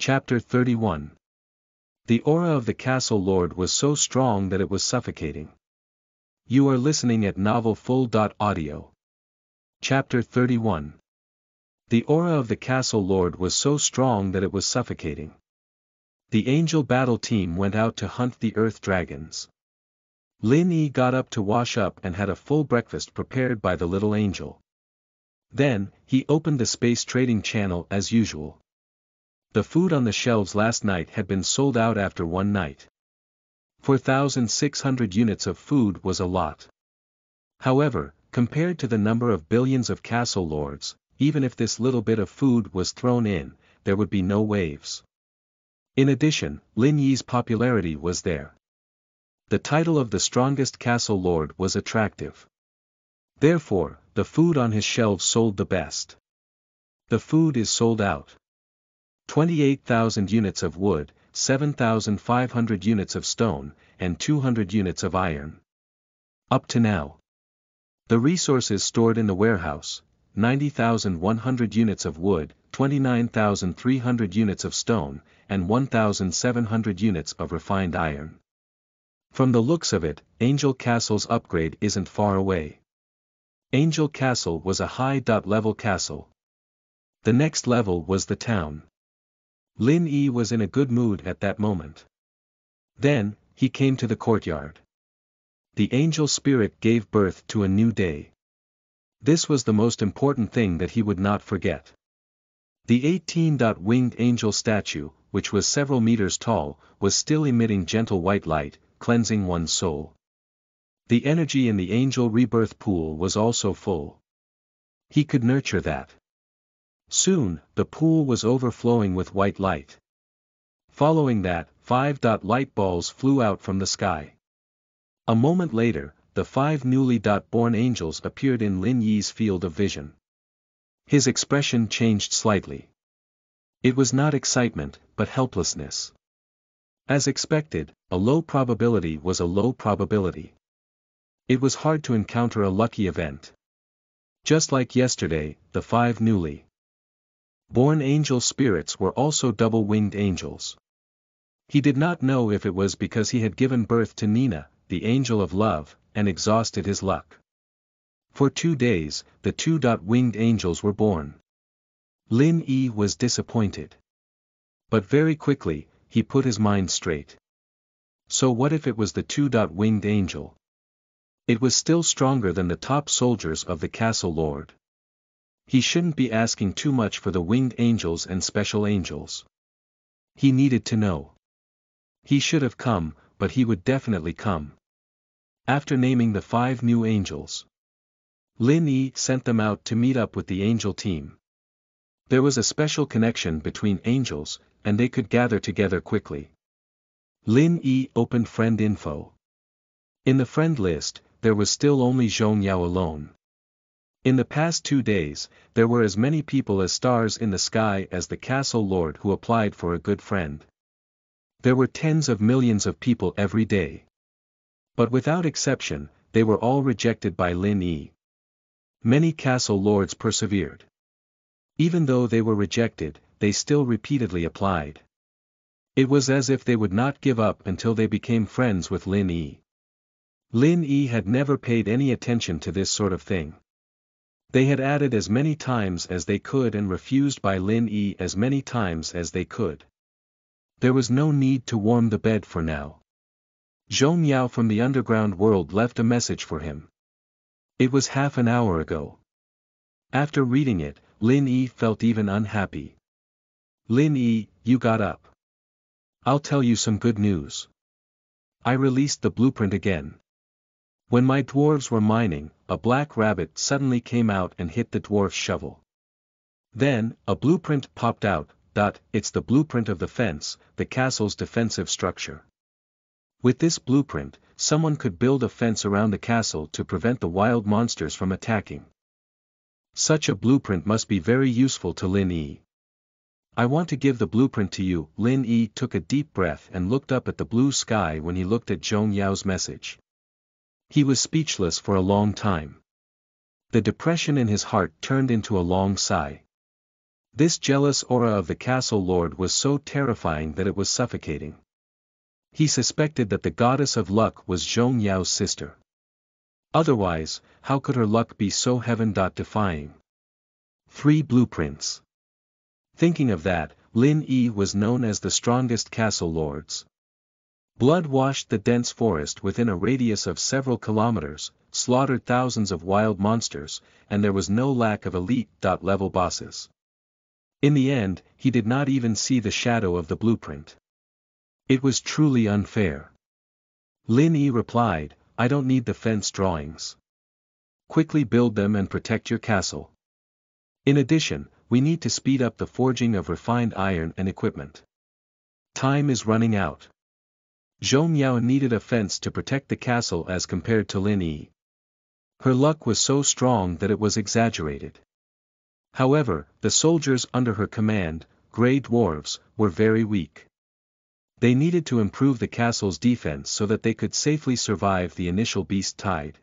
Chapter 31 The aura of the castle lord was so strong that it was suffocating. You are listening at Novel Full. Audio. Chapter 31 The aura of the castle lord was so strong that it was suffocating. The angel battle team went out to hunt the earth dragons. Lin Yi got up to wash up and had a full breakfast prepared by the little angel. Then, he opened the space trading channel as usual. The food on the shelves last night had been sold out after one night. 4,600 units of food was a lot. However, compared to the number of billions of castle lords, even if this little bit of food was thrown in, there would be no waves. In addition, Lin Yi's popularity was there. The title of the strongest castle lord was attractive. Therefore, the food on his shelves sold the best. The food is sold out. 28,000 units of wood, 7,500 units of stone, and 200 units of iron. Up to now. The resources stored in the warehouse, 90,100 units of wood, 29,300 units of stone, and 1,700 units of refined iron. From the looks of it, Angel Castle's upgrade isn't far away. Angel Castle was a high-level castle. The next level was the town. Lin Yi was in a good mood at that moment. Then, he came to the courtyard. The angel spirit gave birth to a new day. This was the most important thing that he would not forget. The 18-winged angel statue, which was several meters tall, was still emitting gentle white light, cleansing one's soul. The energy in the angel rebirth pool was also full. He could nurture that. Soon, the pool was overflowing with white light. Following that, five dot light balls flew out from the sky. A moment later, the five newly dot born angels appeared in Lin Yi's field of vision. His expression changed slightly. It was not excitement, but helplessness. As expected, a low probability was a low probability. It was hard to encounter a lucky event. Just like yesterday, the five newly Born angel spirits were also double-winged angels. He did not know if it was because he had given birth to Nina, the angel of love, and exhausted his luck. For two days, the two-dot-winged angels were born. Lin Yi was disappointed. But very quickly, he put his mind straight. So what if it was the two-dot-winged angel? It was still stronger than the top soldiers of the castle lord. He shouldn't be asking too much for the winged angels and special angels. He needed to know. He should have come, but he would definitely come. After naming the five new angels, Lin Yi sent them out to meet up with the angel team. There was a special connection between angels, and they could gather together quickly. Lin Yi opened friend info. In the friend list, there was still only Zhong Yao alone. In the past two days, there were as many people as stars in the sky as the castle lord who applied for a good friend. There were tens of millions of people every day. But without exception, they were all rejected by Lin Yi. Many castle lords persevered. Even though they were rejected, they still repeatedly applied. It was as if they would not give up until they became friends with Lin Yi. Lin Yi had never paid any attention to this sort of thing. They had added as many times as they could and refused by Lin Yi as many times as they could. There was no need to warm the bed for now. Zhong Yao from the underground world left a message for him. It was half an hour ago. After reading it, Lin Yi felt even unhappy. Lin Yi, you got up. I'll tell you some good news. I released the blueprint again. When my dwarves were mining, a black rabbit suddenly came out and hit the dwarf's shovel. Then, a blueprint popped out, dot, it's the blueprint of the fence, the castle's defensive structure. With this blueprint, someone could build a fence around the castle to prevent the wild monsters from attacking. Such a blueprint must be very useful to Lin Yi. I want to give the blueprint to you, Lin Yi took a deep breath and looked up at the blue sky when he looked at Zhong Yao's message. He was speechless for a long time. The depression in his heart turned into a long sigh. This jealous aura of the castle lord was so terrifying that it was suffocating. He suspected that the goddess of luck was Zhong Yao's sister. Otherwise, how could her luck be so heaven-defying? Three blueprints. Thinking of that, Lin Yi was known as the strongest castle lords. Blood washed the dense forest within a radius of several kilometers, slaughtered thousands of wild monsters, and there was no lack of elite-level bosses. In the end, he did not even see the shadow of the blueprint. It was truly unfair. Lin Yi replied, I don't need the fence drawings. Quickly build them and protect your castle. In addition, we need to speed up the forging of refined iron and equipment. Time is running out. Zhong Yao needed a fence to protect the castle as compared to Lin Yi. Her luck was so strong that it was exaggerated. However, the soldiers under her command, grey dwarves, were very weak. They needed to improve the castle's defense so that they could safely survive the initial beast tide.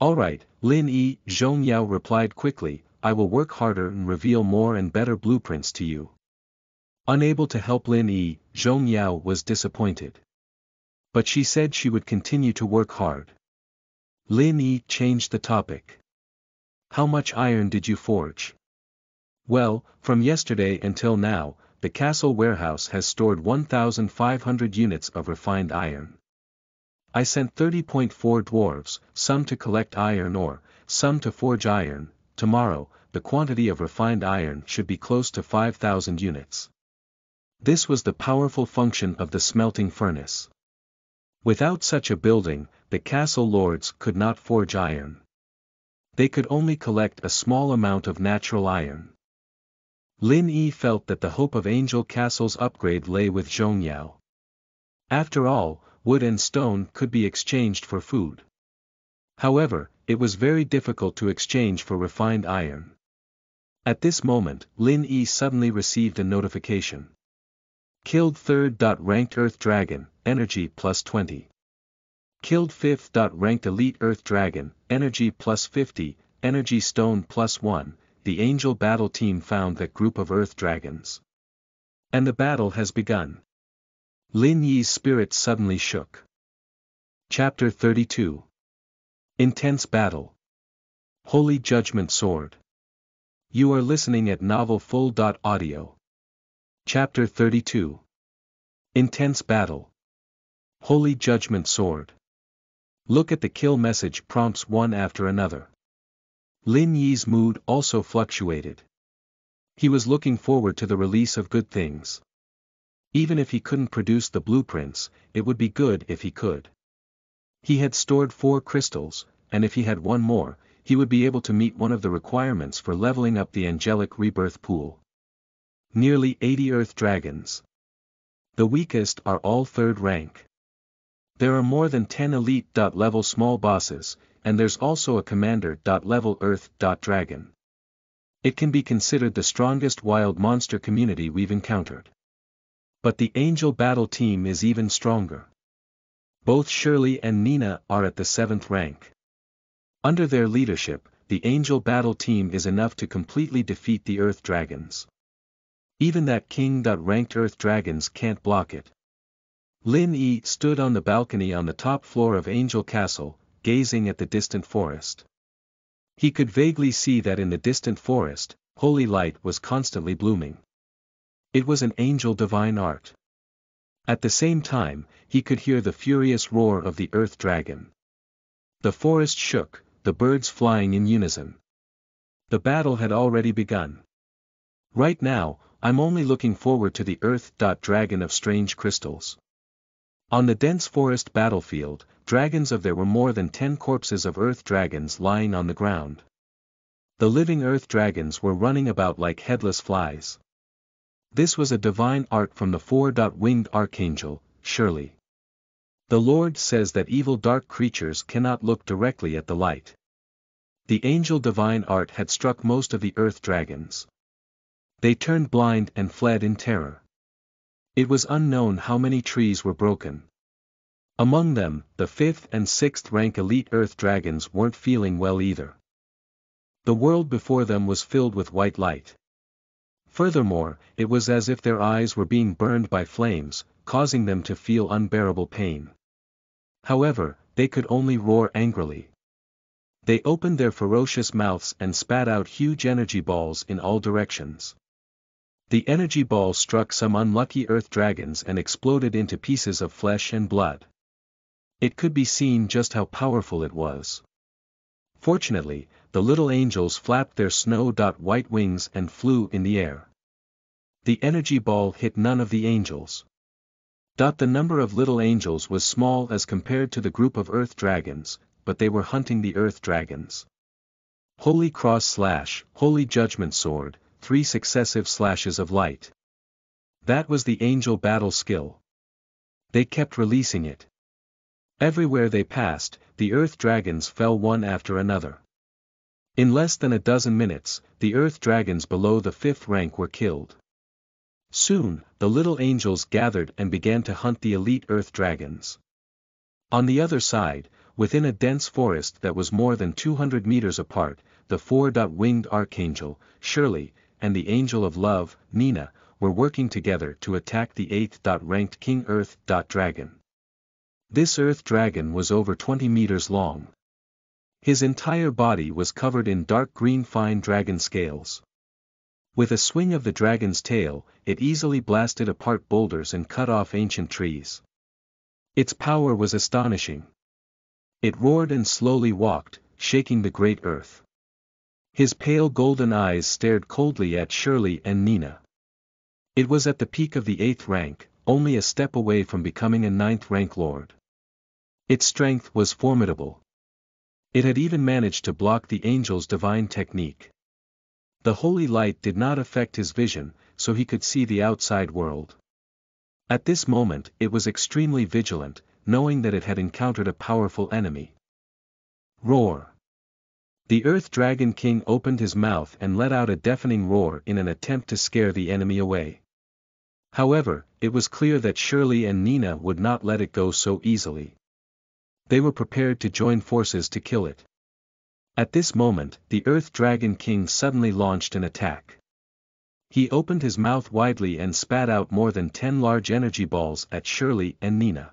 Alright, Lin Yi, Zhong Yao replied quickly, I will work harder and reveal more and better blueprints to you. Unable to help Lin Yi, Zhong Yao was disappointed. But she said she would continue to work hard. Lin Yi changed the topic. How much iron did you forge? Well, from yesterday until now, the castle warehouse has stored 1,500 units of refined iron. I sent 30.4 dwarves, some to collect iron ore, some to forge iron, tomorrow, the quantity of refined iron should be close to 5,000 units. This was the powerful function of the smelting furnace. Without such a building, the castle lords could not forge iron. They could only collect a small amount of natural iron. Lin Yi felt that the hope of Angel Castle's upgrade lay with Zhong Yao. After all, wood and stone could be exchanged for food. However, it was very difficult to exchange for refined iron. At this moment, Lin Yi suddenly received a notification. Killed third. Ranked Earth Dragon, Energy plus 20. Killed fifth. Ranked Elite Earth Dragon, Energy plus 50, Energy Stone plus 1, the Angel Battle Team found that group of Earth Dragons. And the battle has begun. Lin Yi's spirit suddenly shook. Chapter 32 Intense Battle Holy Judgment Sword You are listening at Novel Full. Dot audio. Chapter 32 Intense Battle Holy Judgment Sword Look at the kill message prompts one after another. Lin Yi's mood also fluctuated. He was looking forward to the release of good things. Even if he couldn't produce the blueprints, it would be good if he could. He had stored four crystals, and if he had one more, he would be able to meet one of the requirements for leveling up the angelic rebirth pool. Nearly 80 Earth Dragons. The weakest are all third rank. There are more than 10 elite-level small bosses, and there's also a commander-level earth-dragon. It can be considered the strongest wild monster community we've encountered. But the angel battle team is even stronger. Both Shirley and Nina are at the 7th rank. Under their leadership, the angel battle team is enough to completely defeat the earth dragons. Even that king that ranked earth dragons can't block it. Lin Yi stood on the balcony on the top floor of Angel Castle, gazing at the distant forest. He could vaguely see that in the distant forest, holy light was constantly blooming. It was an angel divine art. At the same time, he could hear the furious roar of the earth dragon. The forest shook, the birds flying in unison. The battle had already begun. Right now, I'm only looking forward to the earth. Dragon of strange crystals. On the dense forest battlefield, dragons of there were more than ten corpses of earth dragons lying on the ground. The living earth dragons were running about like headless flies. This was a divine art from the four-winged archangel, Shirley. The Lord says that evil dark creatures cannot look directly at the light. The angel divine art had struck most of the earth dragons. They turned blind and fled in terror. It was unknown how many trees were broken. Among them, the fifth and sixth rank elite earth dragons weren't feeling well either. The world before them was filled with white light. Furthermore, it was as if their eyes were being burned by flames, causing them to feel unbearable pain. However, they could only roar angrily. They opened their ferocious mouths and spat out huge energy balls in all directions. The energy ball struck some unlucky earth dragons and exploded into pieces of flesh and blood. It could be seen just how powerful it was. Fortunately, the little angels flapped their snow-white wings and flew in the air. The energy ball hit none of the angels. The number of little angels was small as compared to the group of earth dragons, but they were hunting the earth dragons. Holy Cross Slash, Holy Judgment Sword, three successive slashes of light. That was the angel battle skill. They kept releasing it. Everywhere they passed, the earth dragons fell one after another. In less than a dozen minutes, the earth dragons below the fifth rank were killed. Soon, the little angels gathered and began to hunt the elite earth dragons. On the other side, within a dense forest that was more than 200 meters apart, the four-winged archangel, Shirley, and the Angel of Love, Nina, were working together to attack the 8th-ranked King Earth Dragon. This Earth Dragon was over 20 meters long. His entire body was covered in dark green fine dragon scales. With a swing of the dragon's tail, it easily blasted apart boulders and cut off ancient trees. Its power was astonishing. It roared and slowly walked, shaking the great earth. His pale golden eyes stared coldly at Shirley and Nina. It was at the peak of the eighth rank, only a step away from becoming a ninth rank lord. Its strength was formidable. It had even managed to block the angel's divine technique. The holy light did not affect his vision, so he could see the outside world. At this moment it was extremely vigilant, knowing that it had encountered a powerful enemy. Roar. The Earth Dragon King opened his mouth and let out a deafening roar in an attempt to scare the enemy away. However, it was clear that Shirley and Nina would not let it go so easily. They were prepared to join forces to kill it. At this moment, the Earth Dragon King suddenly launched an attack. He opened his mouth widely and spat out more than ten large energy balls at Shirley and Nina.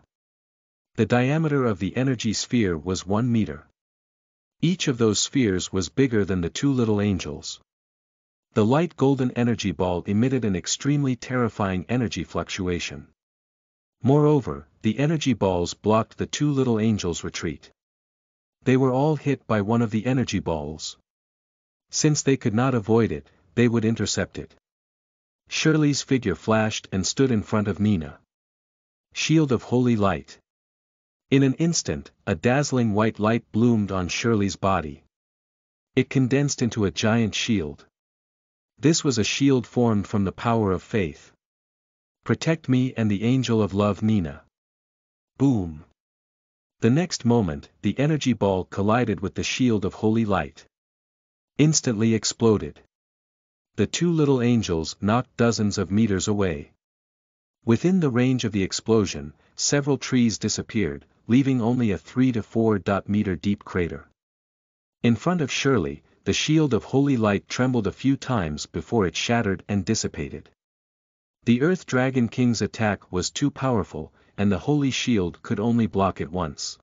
The diameter of the energy sphere was one meter. Each of those spheres was bigger than the two little angels. The light golden energy ball emitted an extremely terrifying energy fluctuation. Moreover, the energy balls blocked the two little angels' retreat. They were all hit by one of the energy balls. Since they could not avoid it, they would intercept it. Shirley's figure flashed and stood in front of Nina. Shield of Holy Light. In an instant, a dazzling white light bloomed on Shirley's body. It condensed into a giant shield. This was a shield formed from the power of faith. Protect me and the angel of love Nina. Boom. The next moment, the energy ball collided with the shield of holy light. Instantly exploded. The two little angels knocked dozens of meters away. Within the range of the explosion, several trees disappeared, leaving only a 3 to 4 meter deep crater. In front of Shirley, the shield of holy light trembled a few times before it shattered and dissipated. The Earth Dragon King's attack was too powerful, and the holy shield could only block it once.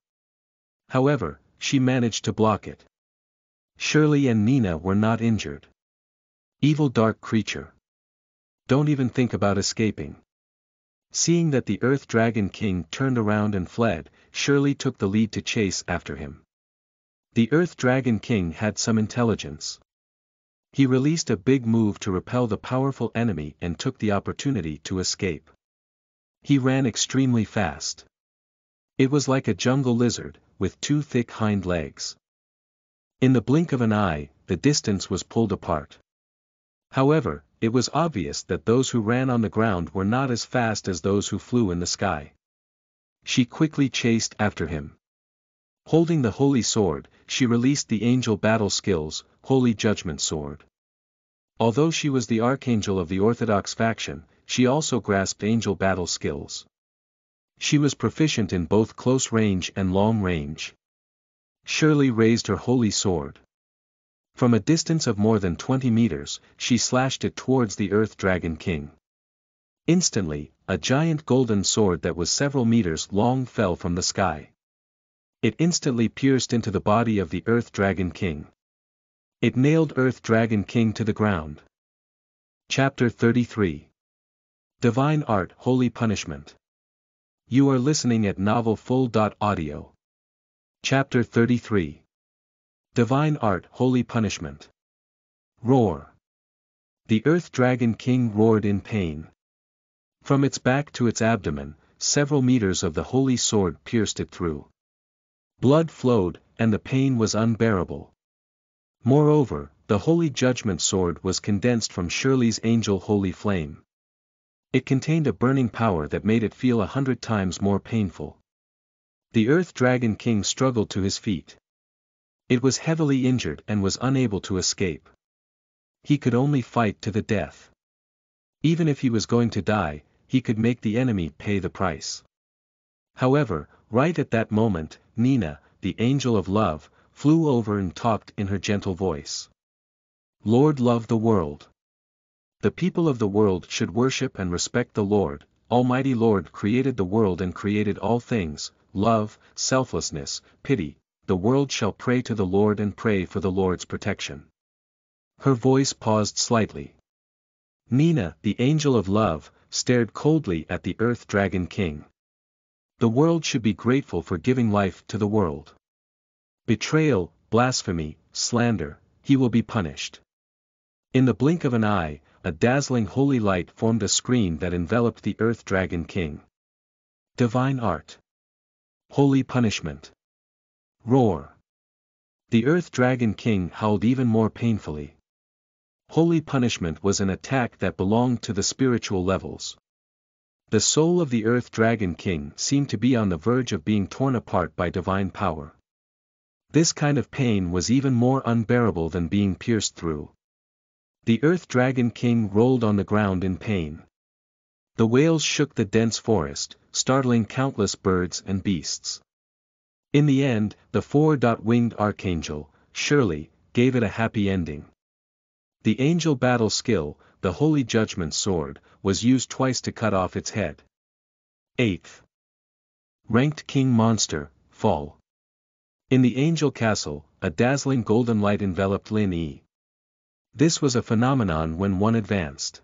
However, she managed to block it. Shirley and Nina were not injured. Evil dark creature. Don't even think about escaping. Seeing that the Earth Dragon King turned around and fled, Shirley took the lead to chase after him. The Earth Dragon King had some intelligence. He released a big move to repel the powerful enemy and took the opportunity to escape. He ran extremely fast. It was like a jungle lizard, with two thick hind legs. In the blink of an eye, the distance was pulled apart. However, it was obvious that those who ran on the ground were not as fast as those who flew in the sky. She quickly chased after him. Holding the holy sword, she released the angel battle skills, Holy Judgment Sword. Although she was the archangel of the Orthodox faction, she also grasped angel battle skills. She was proficient in both close range and long range. Shirley raised her holy sword. From a distance of more than 20 meters, she slashed it towards the Earth Dragon King. Instantly, a giant golden sword that was several meters long fell from the sky. It instantly pierced into the body of the Earth Dragon King. It nailed Earth Dragon King to the ground. Chapter 33 Divine Art Holy Punishment You are listening at Novel Full. Audio. Chapter 33 Divine Art Holy Punishment Roar The Earth Dragon King roared in pain. From its back to its abdomen, several meters of the holy sword pierced it through. Blood flowed, and the pain was unbearable. Moreover, the holy judgment sword was condensed from Shirley's angel holy flame. It contained a burning power that made it feel a hundred times more painful. The Earth Dragon King struggled to his feet. It was heavily injured and was unable to escape. He could only fight to the death. Even if he was going to die, he could make the enemy pay the price. However, right at that moment, Nina, the angel of love, flew over and talked in her gentle voice. Lord love the world. The people of the world should worship and respect the Lord, Almighty Lord created the world and created all things, love, selflessness, pity, the world shall pray to the Lord and pray for the Lord's protection. Her voice paused slightly. Nina, the angel of love, stared coldly at the Earth Dragon King. The world should be grateful for giving life to the world. Betrayal, blasphemy, slander, he will be punished. In the blink of an eye, a dazzling holy light formed a screen that enveloped the Earth Dragon King. Divine Art. Holy Punishment. Roar. The Earth Dragon King howled even more painfully. Holy punishment was an attack that belonged to the spiritual levels. The soul of the Earth Dragon King seemed to be on the verge of being torn apart by divine power. This kind of pain was even more unbearable than being pierced through. The Earth Dragon King rolled on the ground in pain. The wails shook the dense forest, startling countless birds and beasts. In the end, the four-winged archangel, Shirley, gave it a happy ending. The angel battle skill, the holy judgment sword, was used twice to cut off its head. 8th. Ranked King Monster, Fall. In the angel castle, a dazzling golden light enveloped Lin Yi. This was a phenomenon when one advanced.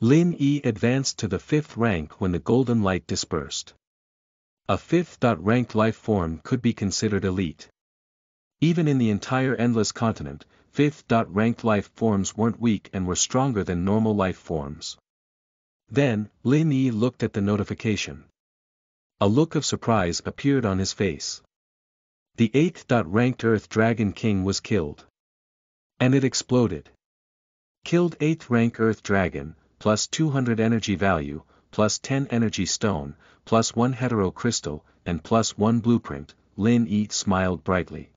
Lin Yi advanced to the fifth rank when the golden light dispersed. A fifth ranked life form could be considered elite. Even in the entire endless continent, fifth ranked life forms weren't weak and were stronger than normal life forms. Then, Lin Yi looked at the notification. A look of surprise appeared on his face. The 8th ranked Earth Dragon King was killed. And it exploded. Killed 8th rank Earth Dragon, plus 200 energy value, plus 10 energy stone, plus 1 hetero crystal, and plus 1 blueprint, Lin Yi smiled brightly.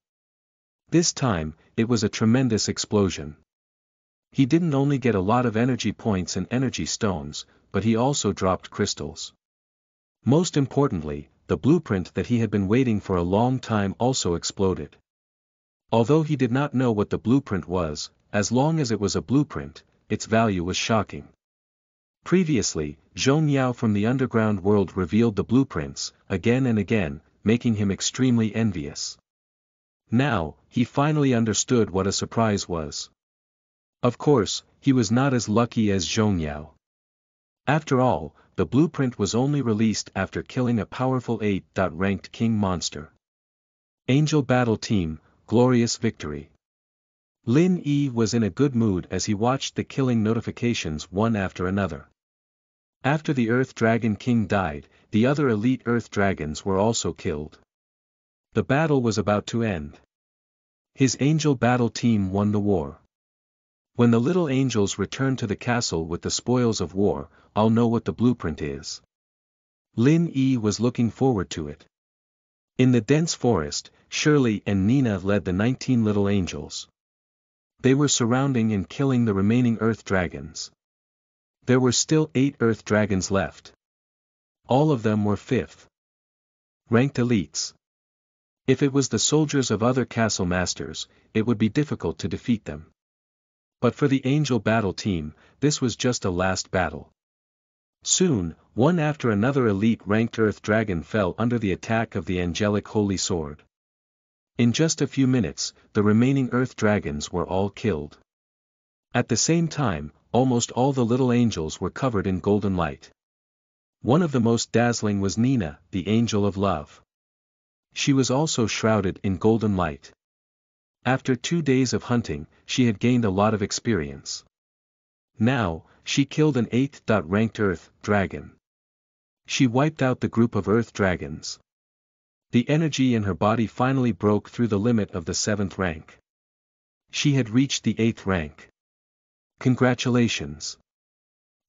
This time, it was a tremendous explosion. He didn't only get a lot of energy points and energy stones, but he also dropped crystals. Most importantly, the blueprint that he had been waiting for a long time also exploded. Although he did not know what the blueprint was, as long as it was a blueprint, its value was shocking. Previously, Zhong Yao from the underground world revealed the blueprints, again and again, making him extremely envious. Now, he finally understood what a surprise was. Of course, he was not as lucky as Zhong Yao. After all, the blueprint was only released after killing a powerful 8-ranked king monster. Angel Battle Team, Glorious Victory. Lin Yi was in a good mood as he watched the killing notifications one after another. After the Earth Dragon King died, the other elite Earth Dragons were also killed. The battle was about to end. His angel battle team won the war. When the little angels return to the castle with the spoils of war, I'll know what the blueprint is. Lin Yi was looking forward to it. In the dense forest, Shirley and Nina led the 19 little angels. They were surrounding and killing the remaining earth dragons. There were still eight earth dragons left. All of them were fifth. Ranked elites. If it was the soldiers of other castle masters, it would be difficult to defeat them. But for the angel battle team, this was just a last battle. Soon, one after another elite ranked Earth Dragon fell under the attack of the angelic Holy Sword. In just a few minutes, the remaining Earth Dragons were all killed. At the same time, almost all the little angels were covered in golden light. One of the most dazzling was Nina, the angel of love. She was also shrouded in golden light. After two days of hunting, she had gained a lot of experience. Now, she killed an 8th ranked Earth dragon. She wiped out the group of Earth dragons. The energy in her body finally broke through the limit of the 7th rank. She had reached the 8th rank. Congratulations.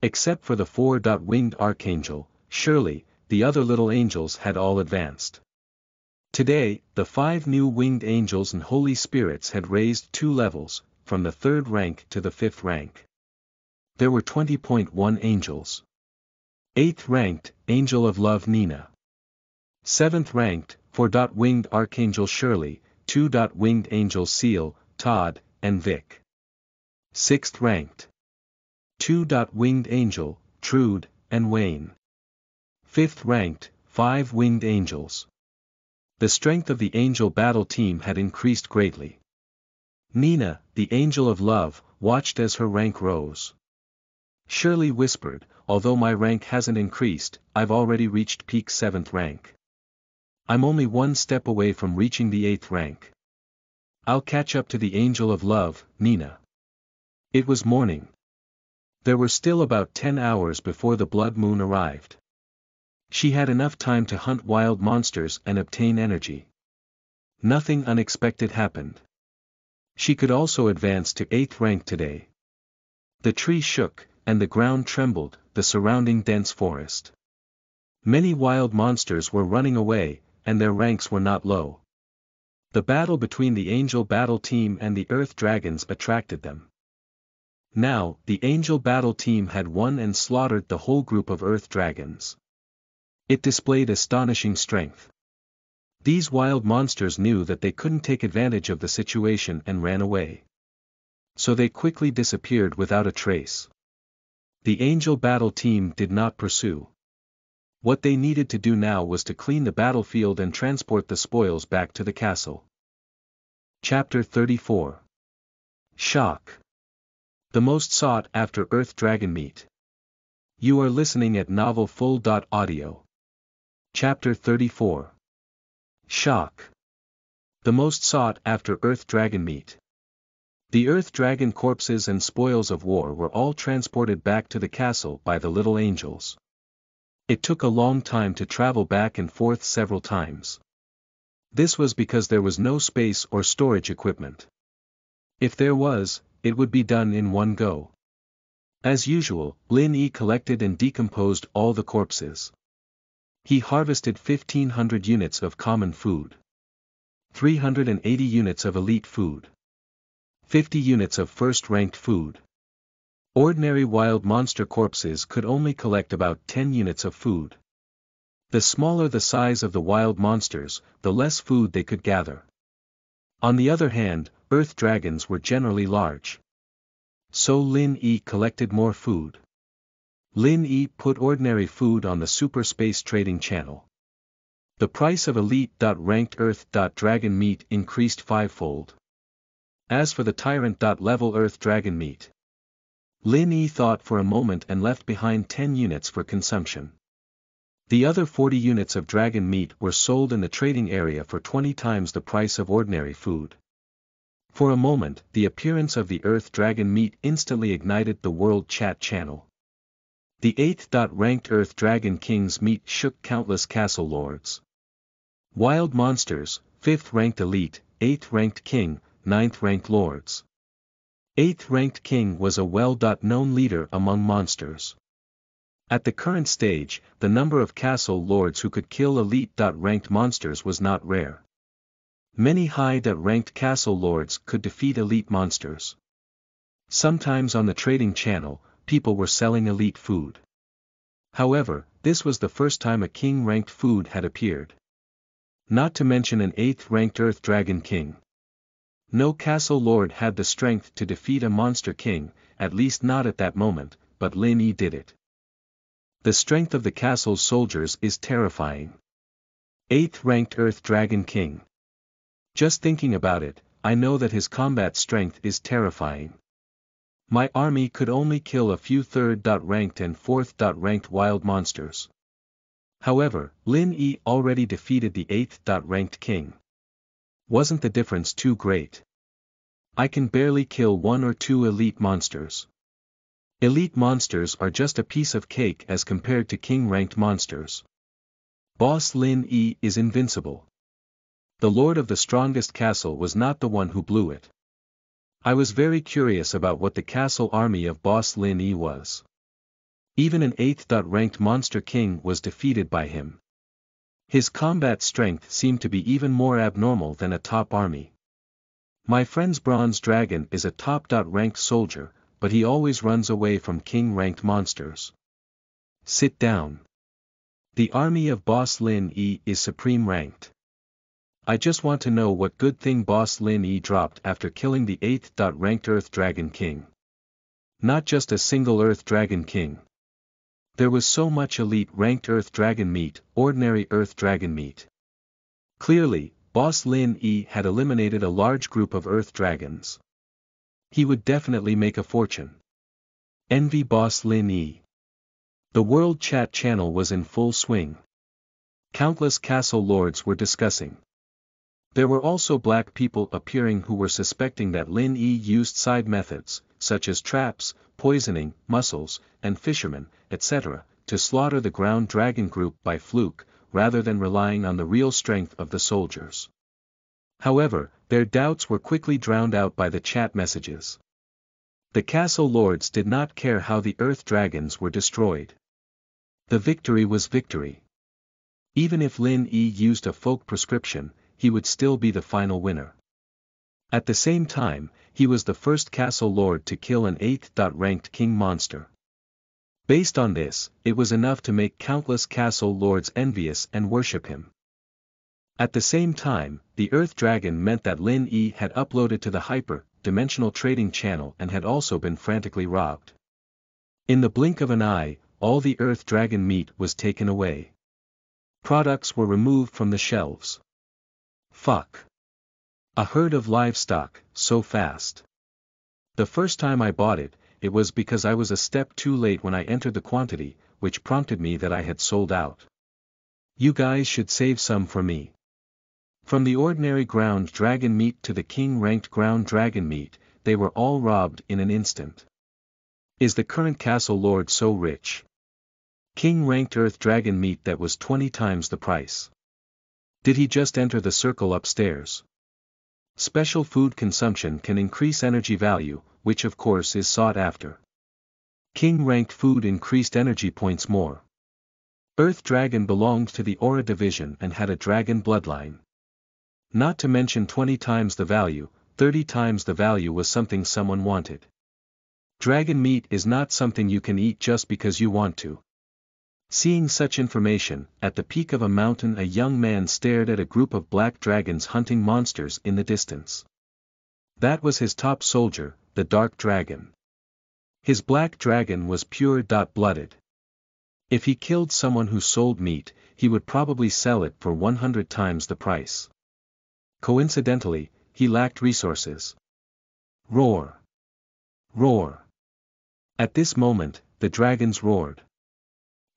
Except for the 4-winged archangel, Shirley, the other little angels had all advanced. Today, the five new winged angels and holy spirits had raised two levels, from the third rank to the fifth rank. There were 20.1 angels. Eighth ranked, Angel of Love Nina. Seventh ranked, 4-winged Archangel Shirley, 2-winged Angel Seal, Todd, and Vic. Sixth ranked. 2-winged Angel, Trude, and Wayne. Fifth ranked, 5-winged Angels the strength of the angel battle team had increased greatly. Nina, the angel of love, watched as her rank rose. Shirley whispered, although my rank hasn't increased, I've already reached peak 7th rank. I'm only one step away from reaching the 8th rank. I'll catch up to the angel of love, Nina. It was morning. There were still about 10 hours before the blood moon arrived. She had enough time to hunt wild monsters and obtain energy. Nothing unexpected happened. She could also advance to 8th rank today. The tree shook, and the ground trembled, the surrounding dense forest. Many wild monsters were running away, and their ranks were not low. The battle between the Angel Battle Team and the Earth Dragons attracted them. Now, the Angel Battle Team had won and slaughtered the whole group of Earth Dragons. It displayed astonishing strength. These wild monsters knew that they couldn't take advantage of the situation and ran away. So they quickly disappeared without a trace. The angel battle team did not pursue. What they needed to do now was to clean the battlefield and transport the spoils back to the castle. Chapter 34 Shock The most sought after Earth Dragon Meat. You are listening at novelfull.audio. Chapter 34 Shock The most sought after Earth Dragon meat. The Earth Dragon corpses and spoils of war were all transported back to the castle by the little angels. It took a long time to travel back and forth several times. This was because there was no space or storage equipment. If there was, it would be done in one go. As usual, Lin Yi collected and decomposed all the corpses. He harvested 1500 units of common food. 380 units of elite food. 50 units of first-ranked food. Ordinary wild monster corpses could only collect about 10 units of food. The smaller the size of the wild monsters, the less food they could gather. On the other hand, earth dragons were generally large. So Lin Yi collected more food. Lin Yi put ordinary food on the Super Space Trading Channel. The price of elite.ranked earth.dragon meat increased fivefold. As for the tyrant.level earth dragon meat, Lin Yi thought for a moment and left behind 10 units for consumption. The other 40 units of dragon meat were sold in the trading area for 20 times the price of ordinary food. For a moment, the appearance of the Earth Dragon meat instantly ignited the World Chat channel. The 8th ranked Earth Dragon King's meat shook countless castle lords. Wild monsters, 5th ranked elite, 8th ranked king, 9th ranked lords. 8th ranked king was a well-known leader among monsters. At the current stage, the number of castle lords who could kill elite-ranked monsters was not rare. Many high-ranked castle lords could defeat elite monsters. Sometimes on the trading channel, people were selling elite food. However, this was the first time a king-ranked food had appeared. Not to mention an 8th ranked Earth Dragon King. No castle lord had the strength to defeat a monster king, at least not at that moment, but Lin Yi did it. The strength of the castle's soldiers is terrifying. 8th ranked Earth Dragon King. Just thinking about it, I know that his combat strength is terrifying. My army could only kill a few 3rd ranked and 4th ranked wild monsters. However, Lin Yi already defeated the 8th ranked king. Wasn't the difference too great? I can barely kill one or two elite monsters. Elite monsters are just a piece of cake as compared to king-ranked monsters. Boss Lin Yi is invincible. The lord of the strongest castle was not the one who blew it. I was very curious about what the castle army of Boss Lin Yi was. Even an 8th ranked monster king was defeated by him. His combat strength seemed to be even more abnormal than a top army. My friend's bronze dragon is a top-ranked soldier, but he always runs away from king-ranked monsters. Sit down. The army of Boss Lin Yi is supreme ranked. I just want to know what good thing Boss Lin Yi dropped after killing the 8th ranked Earth Dragon King. Not just a single Earth Dragon King. There was so much elite ranked Earth Dragon meat, ordinary Earth Dragon meat. Clearly, Boss Lin Yi had eliminated a large group of Earth Dragons. He would definitely make a fortune. Envy Boss Lin Yi. The World Chat channel was in full swing. Countless castle lords were discussing. There were also black people appearing who were suspecting that Lin Yi used side methods, such as traps, poisoning, mussels, and fishermen, etc., to slaughter the ground dragon group by fluke, rather than relying on the real strength of the soldiers. However, their doubts were quickly drowned out by the chat messages. The castle lords did not care how the earth dragons were destroyed. The victory was victory. Even if Lin Yi used a folk prescription, he would still be the final winner. At the same time, he was the first castle lord to kill an 8th ranked king monster. Based on this, it was enough to make countless castle lords envious and worship him. At the same time, the Earth Dragon meant that Lin Yi had uploaded to the Hyper, dimensional trading channel and had also been frantically robbed. In the blink of an eye, all the Earth Dragon meat was taken away. Products were removed from the shelves. Fuck. A herd of livestock, so fast. The first time I bought it, it was because I was a step too late when I entered the quantity, which prompted me that I had sold out. You guys should save some for me. From the ordinary ground dragon meat to the king-ranked ground dragon meat, they were all robbed in an instant. Is the current castle lord so rich? King-ranked earth dragon meat that was 20 times the price. Did he just enter the circle upstairs? Special food consumption can increase energy value, which of course is sought after. King-ranked food increased energy points more. Earth Dragon belonged to the Aura division and had a dragon bloodline. Not to mention 20 times the value, 30 times the value was something someone wanted. Dragon meat is not something you can eat just because you want to. Seeing such information, at the peak of a mountain a young man stared at a group of black dragons hunting monsters in the distance. That was his top soldier, the Dark Dragon. His black dragon was pure dot blooded. If he killed someone who sold meat, he would probably sell it for 100 times the price. Coincidentally, he lacked resources. Roar! Roar! At this moment, the dragons roared.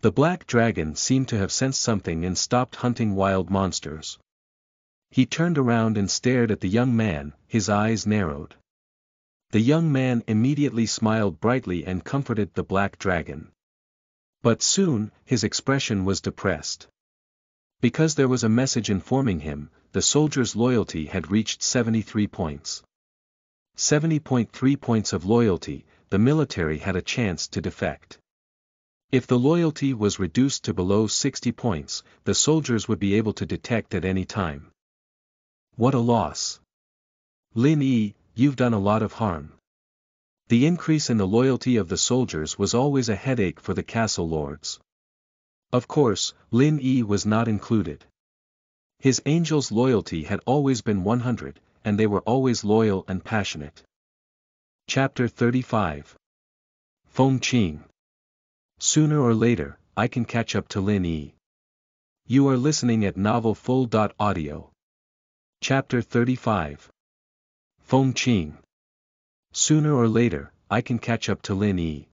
The black dragon seemed to have sensed something and stopped hunting wild monsters. He turned around and stared at the young man, his eyes narrowed. The young man immediately smiled brightly and comforted the black dragon. But soon, his expression was depressed. Because there was a message informing him, the soldier's loyalty had reached 73 points. 70.3 points of loyalty, the military had a chance to defect. If the loyalty was reduced to below 60 points, the soldiers would be able to detect at any time. What a loss. Lin Yi, you've done a lot of harm. The increase in the loyalty of the soldiers was always a headache for the castle lords. Of course, Lin Yi was not included. His angel's loyalty had always been 100, and they were always loyal and passionate. Chapter 35 Feng Qing Sooner or later, I can catch up to Lin Yi. You are listening at Novel Full Audio. Chapter 35 Feng Qing Sooner or later, I can catch up to Lin Yi.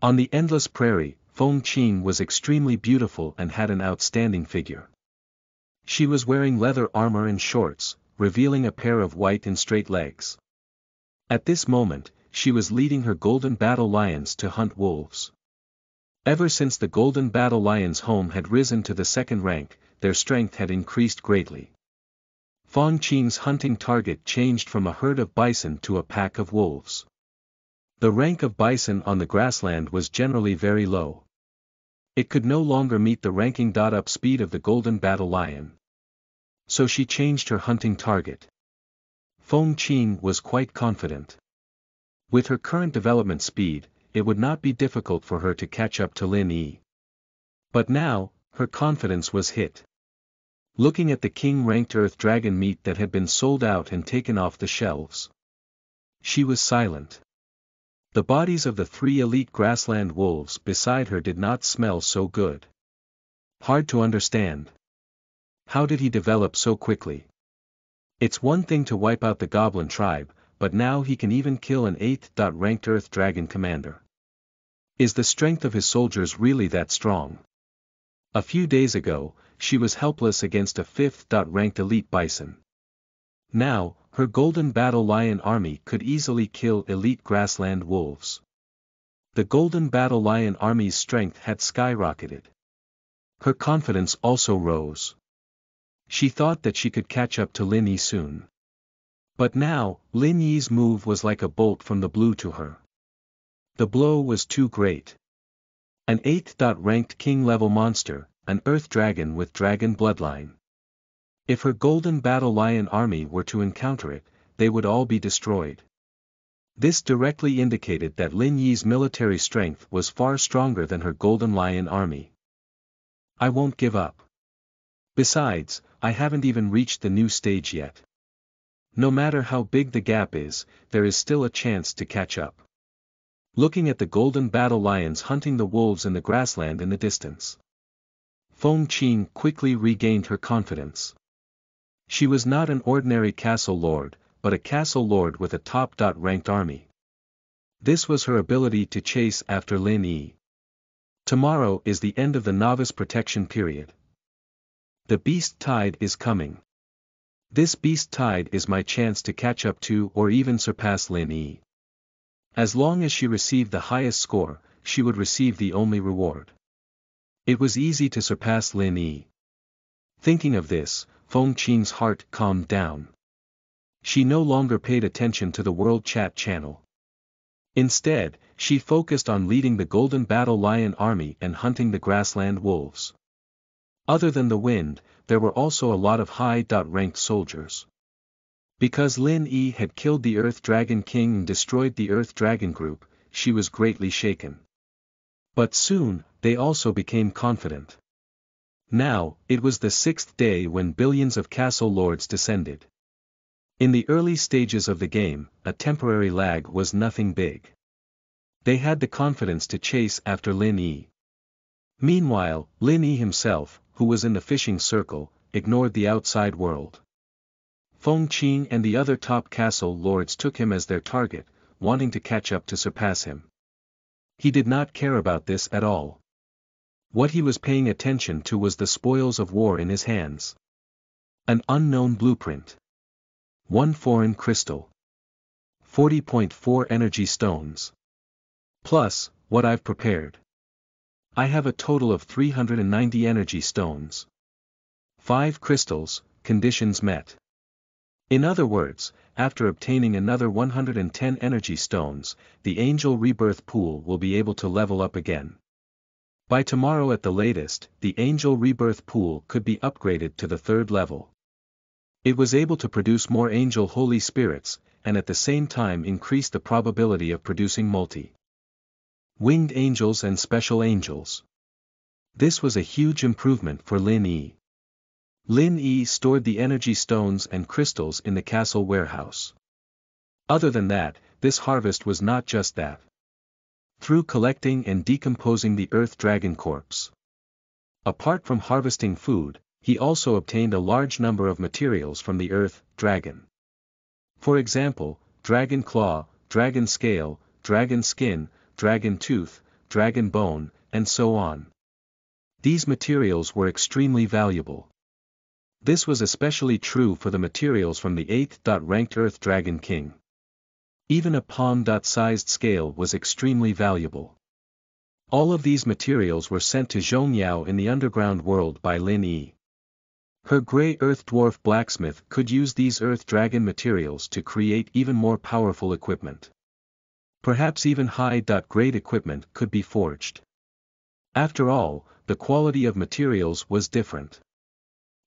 On the endless prairie, Feng Qing was extremely beautiful and had an outstanding figure. She was wearing leather armor and shorts, revealing a pair of white and straight legs. At this moment, she was leading her golden battle lions to hunt wolves. Ever since the golden battle lions home had risen to the second rank, their strength had increased greatly. Feng Qing's hunting target changed from a herd of bison to a pack of wolves. The rank of bison on the grassland was generally very low. It could no longer meet the ranking. Dot up speed of the golden battle lion. So she changed her hunting target. Feng Qing was quite confident. With her current development speed, it would not be difficult for her to catch up to Lin Yi. But now, her confidence was hit. Looking at the king-ranked earth dragon meat that had been sold out and taken off the shelves. She was silent. The bodies of the three elite grassland wolves beside her did not smell so good. Hard to understand. How did he develop so quickly? It's one thing to wipe out the goblin tribe, but now he can even kill an 8th-ranked Earth Dragon commander. Is the strength of his soldiers really that strong? A few days ago, she was helpless against a 5th-ranked elite bison. Now, her golden battle lion army could easily kill elite grassland wolves. The golden battle lion army's strength had skyrocketed. Her confidence also rose. She thought that she could catch up to Lin Yi soon. But now, Lin Yi's move was like a bolt from the blue to her. The blow was too great. An 8th-ranked king-level monster, an earth dragon with dragon bloodline. If her golden battle lion army were to encounter it, they would all be destroyed. This directly indicated that Lin Yi's military strength was far stronger than her golden lion army. I won't give up. Besides, I haven't even reached the new stage yet. No matter how big the gap is, there is still a chance to catch up. Looking at the golden battle lions hunting the wolves in the grassland in the distance. Feng Qing quickly regained her confidence. She was not an ordinary castle lord, but a castle lord with a top-ranked army. This was her ability to chase after Lin Yi. Tomorrow is the end of the novice protection period. The beast tide is coming. This beast tide is my chance to catch up to or even surpass Lin Yi. As long as she received the highest score, she would receive the only reward. It was easy to surpass Lin Yi. Thinking of this, Feng Qing's heart calmed down. She no longer paid attention to the World Chat channel. Instead, she focused on leading the Golden Battle Lion army and hunting the grassland wolves. Other than the wind, there were also a lot of high-ranked soldiers. Because Lin Yi had killed the Earth Dragon King and destroyed the Earth Dragon group, she was greatly shaken. But soon, they also became confident. Now, it was the sixth day when billions of castle lords descended. In the early stages of the game, a temporary lag was nothing big. They had the confidence to chase after Lin Yi. Meanwhile, Lin Yi himself, who was in the fishing circle, ignored the outside world. Feng Qing and the other top castle lords took him as their target, wanting to catch up to surpass him. He did not care about this at all. What he was paying attention to was the spoils of war in his hands. An unknown blueprint. One foreign crystal. 40.4 energy stones. Plus, what I've prepared. I have a total of 390 energy stones. 5 crystals, conditions met. In other words, after obtaining another 110 energy stones, the angel rebirth pool will be able to level up again. By tomorrow at the latest, the angel rebirth pool could be upgraded to the third level. It was able to produce more angel holy spirits, and at the same time increase the probability of producing multi. Winged Angels and Special Angels. This was a huge improvement for Lin Yi. Lin Yi stored the energy stones and crystals in the castle warehouse. Other than that, this harvest was not just that. Through collecting and decomposing the earth dragon corpse. Apart from harvesting food, he also obtained a large number of materials from the earth dragon. For example, dragon claw, dragon scale, dragon skin, dragon tooth, dragon bone, and so on. These materials were extremely valuable. This was especially true for the materials from the 8th ranked Earth Dragon King. Even a palm-sized scale was extremely valuable. All of these materials were sent to Zhongyao in the underground world by Lin Yi. Her gray earth dwarf blacksmith could use these earth dragon materials to create even more powerful equipment. Perhaps even high-grade equipment could be forged. After all, the quality of materials was different.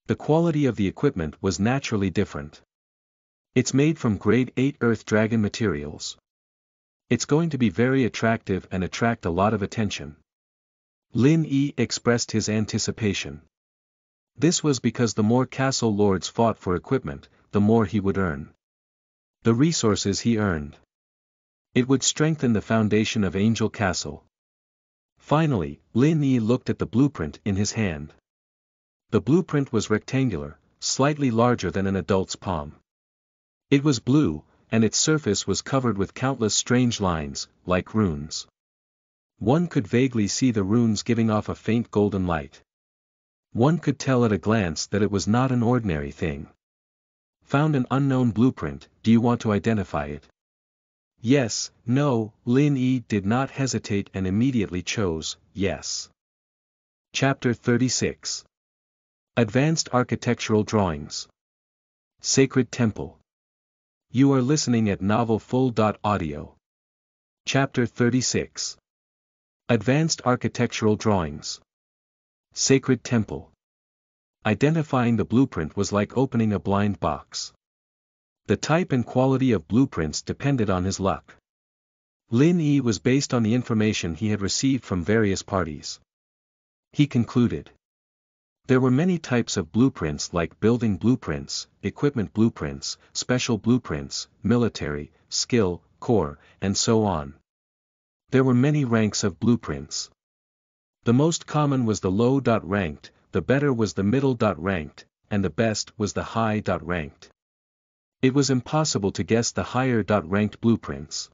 The quality of the equipment was naturally different. It's made from grade 8 Earth Dragon materials. It's going to be very attractive and attract a lot of attention. Lin Yi expressed his anticipation. This was because the more castle lords fought for equipment, the more he would earn. The resources he earned. It would strengthen the foundation of Angel Castle. Finally, Lin Yi looked at the blueprint in his hand. The blueprint was rectangular, slightly larger than an adult's palm. It was blue, and its surface was covered with countless strange lines, like runes. One could vaguely see the runes giving off a faint golden light. One could tell at a glance that it was not an ordinary thing. Found an unknown blueprint, do you want to identify it? Yes, no, Lin Yi did not hesitate and immediately chose, yes. Chapter 36 Advanced Architectural Drawings Sacred Temple you are listening at novelfull.audio. Chapter 36 Advanced Architectural Drawings Sacred Temple Identifying the blueprint was like opening a blind box. The type and quality of blueprints depended on his luck. Lin Yi was based on the information he had received from various parties. He concluded. There were many types of blueprints like building blueprints, equipment blueprints, special blueprints, military, skill, core, and so on. There were many ranks of blueprints. The most common was the low dot ranked, the better was the middle dot ranked, and the best was the high dot ranked. It was impossible to guess the higher dot ranked blueprints.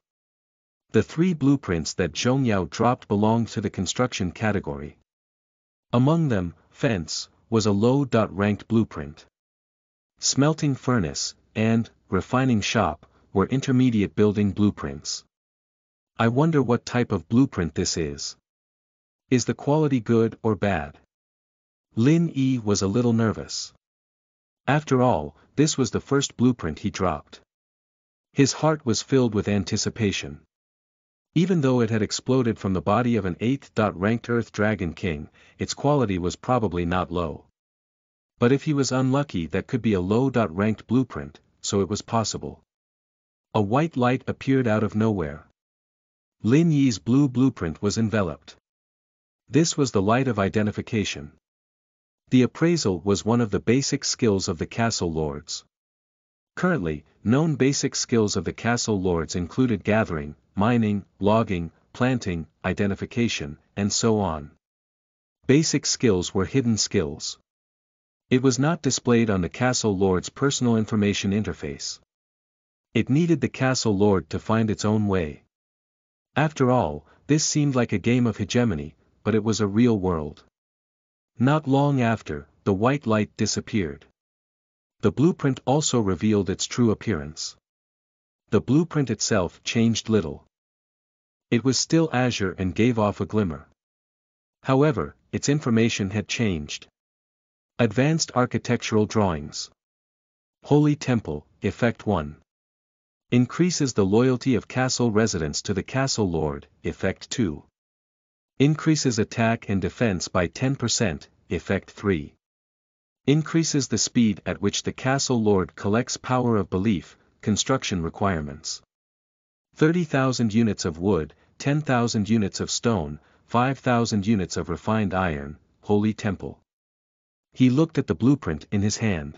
The three blueprints that Zhong Yao dropped belonged to the construction category. Among them, fence, was a low-ranked blueprint. Smelting furnace, and, refining shop, were intermediate building blueprints. I wonder what type of blueprint this is. Is the quality good or bad? Lin Yi was a little nervous. After all, this was the first blueprint he dropped. His heart was filled with anticipation. Even though it had exploded from the body of an 8th ranked Earth Dragon King, its quality was probably not low. But if he was unlucky that could be a low ranked blueprint, so it was possible. A white light appeared out of nowhere. Lin Yi's blue blueprint was enveloped. This was the light of identification. The appraisal was one of the basic skills of the castle lords. Currently, known basic skills of the castle lords included gathering, mining, logging, planting, identification, and so on. Basic skills were hidden skills. It was not displayed on the castle lord's personal information interface. It needed the castle lord to find its own way. After all, this seemed like a game of hegemony, but it was a real world. Not long after, the white light disappeared. The blueprint also revealed its true appearance. The blueprint itself changed little. It was still azure and gave off a glimmer. However, its information had changed. Advanced Architectural Drawings Holy Temple, Effect 1 Increases the loyalty of castle residents to the castle lord, Effect 2 Increases attack and defense by 10%, Effect 3 Increases the speed at which the castle lord collects power of belief, construction requirements. 30,000 units of wood, 10,000 units of stone, 5,000 units of refined iron, Holy Temple. He looked at the blueprint in his hand.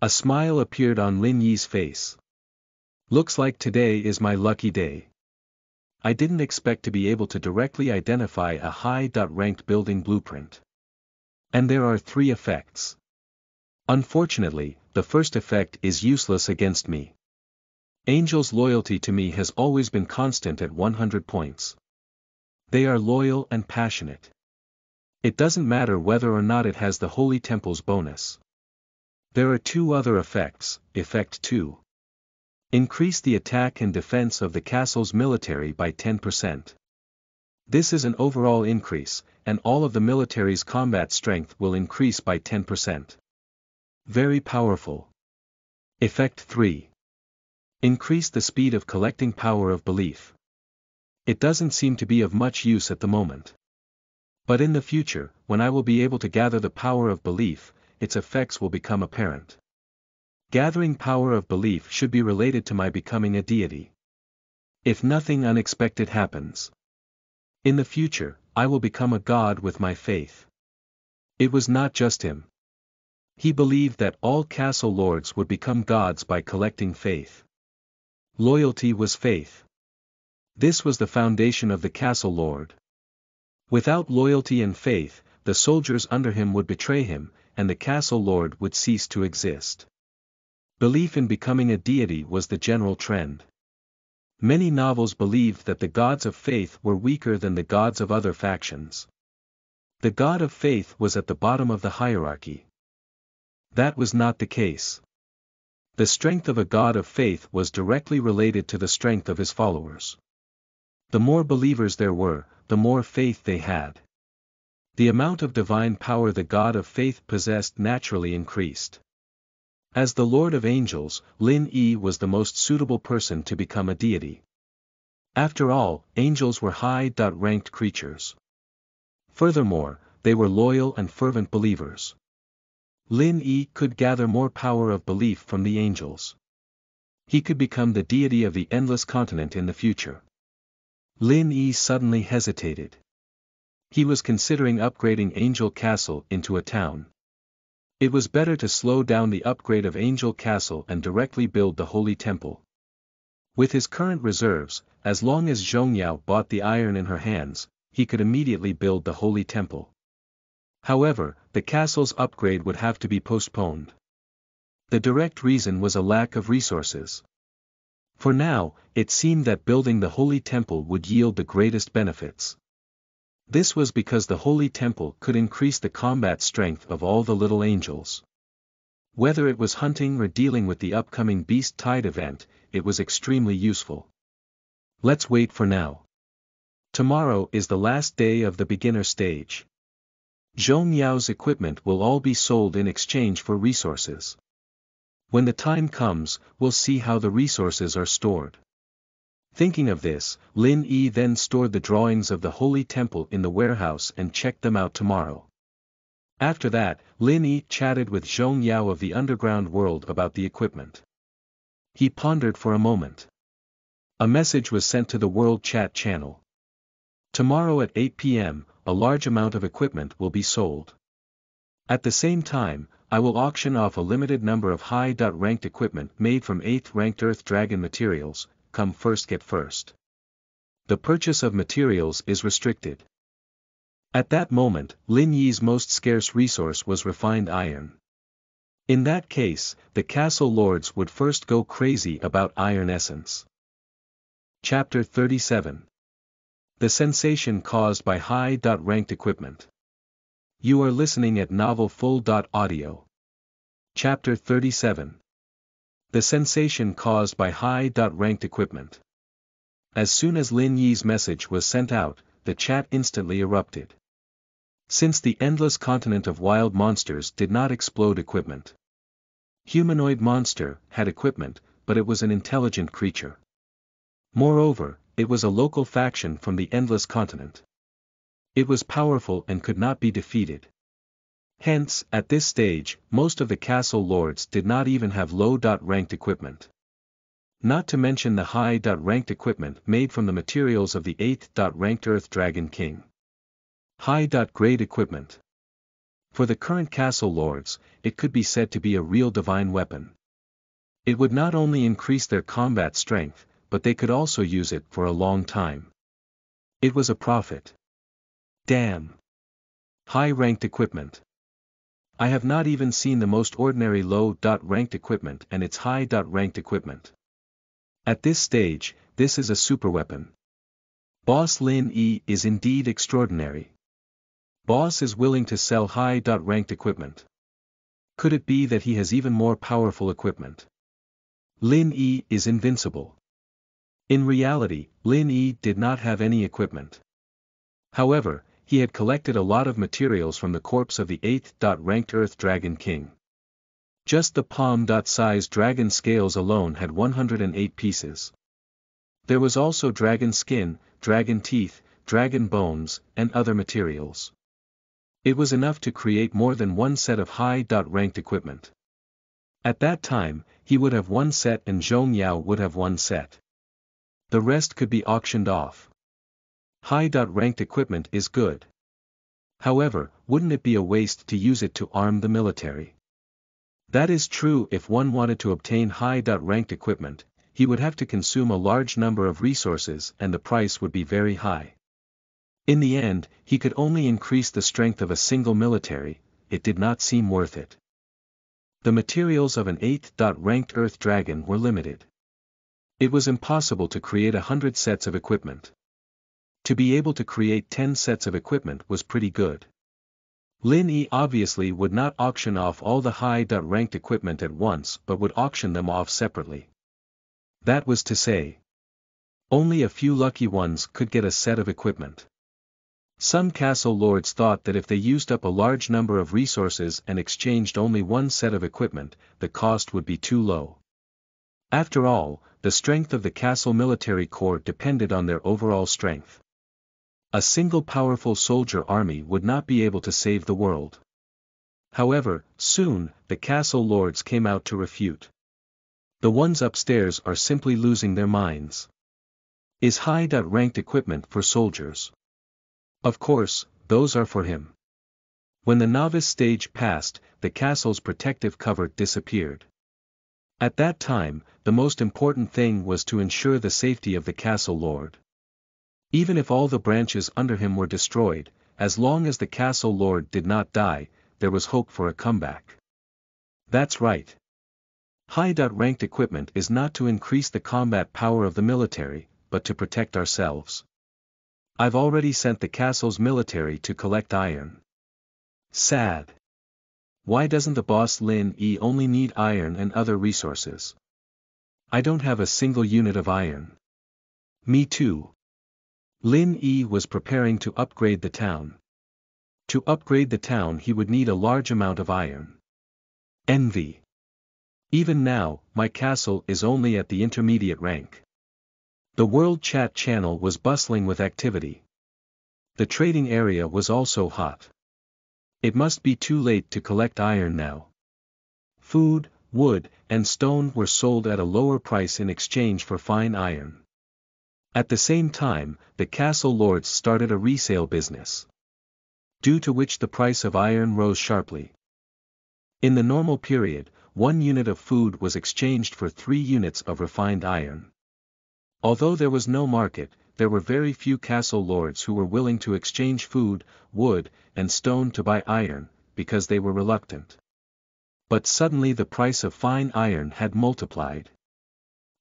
A smile appeared on Lin Yi's face. Looks like today is my lucky day. I didn't expect to be able to directly identify a high-ranked building blueprint. And there are three effects. Unfortunately, the first effect is useless against me. Angel's loyalty to me has always been constant at 100 points. They are loyal and passionate. It doesn't matter whether or not it has the Holy Temple's bonus. There are two other effects, Effect 2. Increase the attack and defense of the castle's military by 10%. This is an overall increase, and all of the military's combat strength will increase by 10%. Very powerful. Effect 3. Increase the speed of collecting power of belief. It doesn't seem to be of much use at the moment. But in the future, when I will be able to gather the power of belief, its effects will become apparent. Gathering power of belief should be related to my becoming a deity. If nothing unexpected happens. In the future, I will become a god with my faith. It was not just him. He believed that all castle lords would become gods by collecting faith. Loyalty was faith. This was the foundation of the castle lord. Without loyalty and faith, the soldiers under him would betray him, and the castle lord would cease to exist. Belief in becoming a deity was the general trend. Many novels believed that the gods of faith were weaker than the gods of other factions. The god of faith was at the bottom of the hierarchy. That was not the case. The strength of a god of faith was directly related to the strength of his followers. The more believers there were, the more faith they had. The amount of divine power the God of faith possessed naturally increased. As the Lord of Angels, Lin Yi was the most suitable person to become a deity. After all, angels were high-ranked creatures. Furthermore, they were loyal and fervent believers. Lin Yi could gather more power of belief from the angels. He could become the deity of the endless continent in the future. Lin Yi suddenly hesitated. He was considering upgrading Angel Castle into a town. It was better to slow down the upgrade of Angel Castle and directly build the Holy Temple. With his current reserves, as long as Zhongyao bought the iron in her hands, he could immediately build the Holy Temple. However, the castle's upgrade would have to be postponed. The direct reason was a lack of resources. For now, it seemed that building the Holy Temple would yield the greatest benefits. This was because the Holy Temple could increase the combat strength of all the little angels. Whether it was hunting or dealing with the upcoming Beast Tide event, it was extremely useful. Let's wait for now. Tomorrow is the last day of the beginner stage. Zhong Yao's equipment will all be sold in exchange for resources. When the time comes, we'll see how the resources are stored. Thinking of this, Lin Yi then stored the drawings of the Holy Temple in the warehouse and checked them out tomorrow. After that, Lin Yi chatted with Zhong Yao of the underground world about the equipment. He pondered for a moment. A message was sent to the World Chat channel. Tomorrow at 8 p.m., a large amount of equipment will be sold. At the same time, I will auction off a limited number of high-ranked equipment made from 8th ranked Earth Dragon materials, come first get first. The purchase of materials is restricted. At that moment, Lin Yi's most scarce resource was refined iron. In that case, the castle lords would first go crazy about iron essence. Chapter 37 The sensation caused by high-ranked equipment. You are listening at Novel Full Audio. Chapter 37 The sensation caused by high-ranked equipment. As soon as Lin Yi's message was sent out, the chat instantly erupted. Since the endless continent of wild monsters did not explode equipment. Humanoid monster had equipment, but it was an intelligent creature. Moreover, it was a local faction from the endless continent. It was powerful and could not be defeated. Hence, at this stage, most of the castle lords did not even have low-ranked equipment. Not to mention the high-ranked equipment made from the materials of the 8th-ranked Earth Dragon King. High-grade equipment. For the current castle lords, it could be said to be a real divine weapon. It would not only increase their combat strength, but they could also use it for a long time. It was a profit. Damn. High-ranked equipment. I have not even seen the most ordinary low dot ranked equipment and its high dot ranked equipment. At this stage, this is a superweapon. Boss Lin E is indeed extraordinary. Boss is willing to sell high dot ranked equipment. Could it be that he has even more powerful equipment? Lin E is invincible. In reality, Lin Yi did not have any equipment. However, he had collected a lot of materials from the corpse of the 8th ranked Earth Dragon King. Just the palm-sized dragon scales alone had 108 pieces. There was also dragon skin, dragon teeth, dragon bones, and other materials. It was enough to create more than one set of high-ranked equipment. At that time, he would have one set and Zhong Yao would have one set. The rest could be auctioned off. High-ranked equipment is good. However, wouldn't it be a waste to use it to arm the military? That is true if one wanted to obtain high-ranked equipment, he would have to consume a large number of resources and the price would be very high. In the end, he could only increase the strength of a single military, it did not seem worth it. The materials of an 8th ranked Earth Dragon were limited. It was impossible to create a hundred sets of equipment. To be able to create 10 sets of equipment was pretty good. Lin Yi obviously would not auction off all the high-ranked equipment at once but would auction them off separately. That was to say. Only a few lucky ones could get a set of equipment. Some castle lords thought that if they used up a large number of resources and exchanged only one set of equipment, the cost would be too low. After all, the strength of the castle military corps depended on their overall strength. A single powerful soldier army would not be able to save the world. However, soon, the castle lords came out to refute. The ones upstairs are simply losing their minds. Is high-ranked equipment for soldiers? Of course, those are for him. When the novice stage passed, the castle's protective cover disappeared. At that time, the most important thing was to ensure the safety of the castle lord. Even if all the branches under him were destroyed, as long as the castle lord did not die, there was hope for a comeback. That's right. High-ranked equipment is not to increase the combat power of the military, but to protect ourselves. I've already sent the castle's military to collect iron. Sad. Why doesn't the boss Lin E only need iron and other resources? I don't have a single unit of iron. Me too. Lin E was preparing to upgrade the town. To upgrade the town he would need a large amount of iron. Envy. Even now, my castle is only at the intermediate rank. The World Chat channel was bustling with activity. The trading area was also hot. It must be too late to collect iron now. Food, wood, and stone were sold at a lower price in exchange for fine iron. At the same time, the castle lords started a resale business. Due to which the price of iron rose sharply. In the normal period, one unit of food was exchanged for three units of refined iron. Although there was no market, there were very few castle lords who were willing to exchange food, wood, and stone to buy iron, because they were reluctant. But suddenly the price of fine iron had multiplied.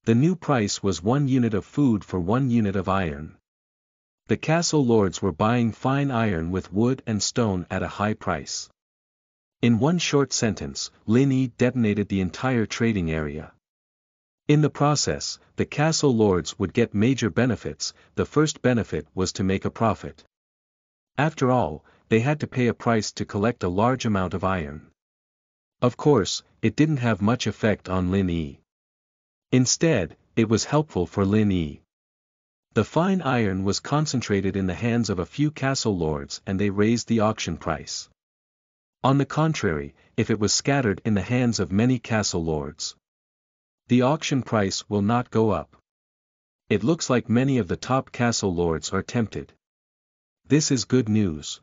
The new price was one unit of food for one unit of iron. The castle lords were buying fine iron with wood and stone at a high price. In one short sentence, Lin Yi detonated the entire trading area. In the process, the castle lords would get major benefits, the first benefit was to make a profit. After all, they had to pay a price to collect a large amount of iron. Of course, it didn't have much effect on Lin Yi. Instead, it was helpful for Lin Yi. The fine iron was concentrated in the hands of a few castle lords and they raised the auction price. On the contrary, if it was scattered in the hands of many castle lords, the auction price will not go up. It looks like many of the top castle lords are tempted. This is good news.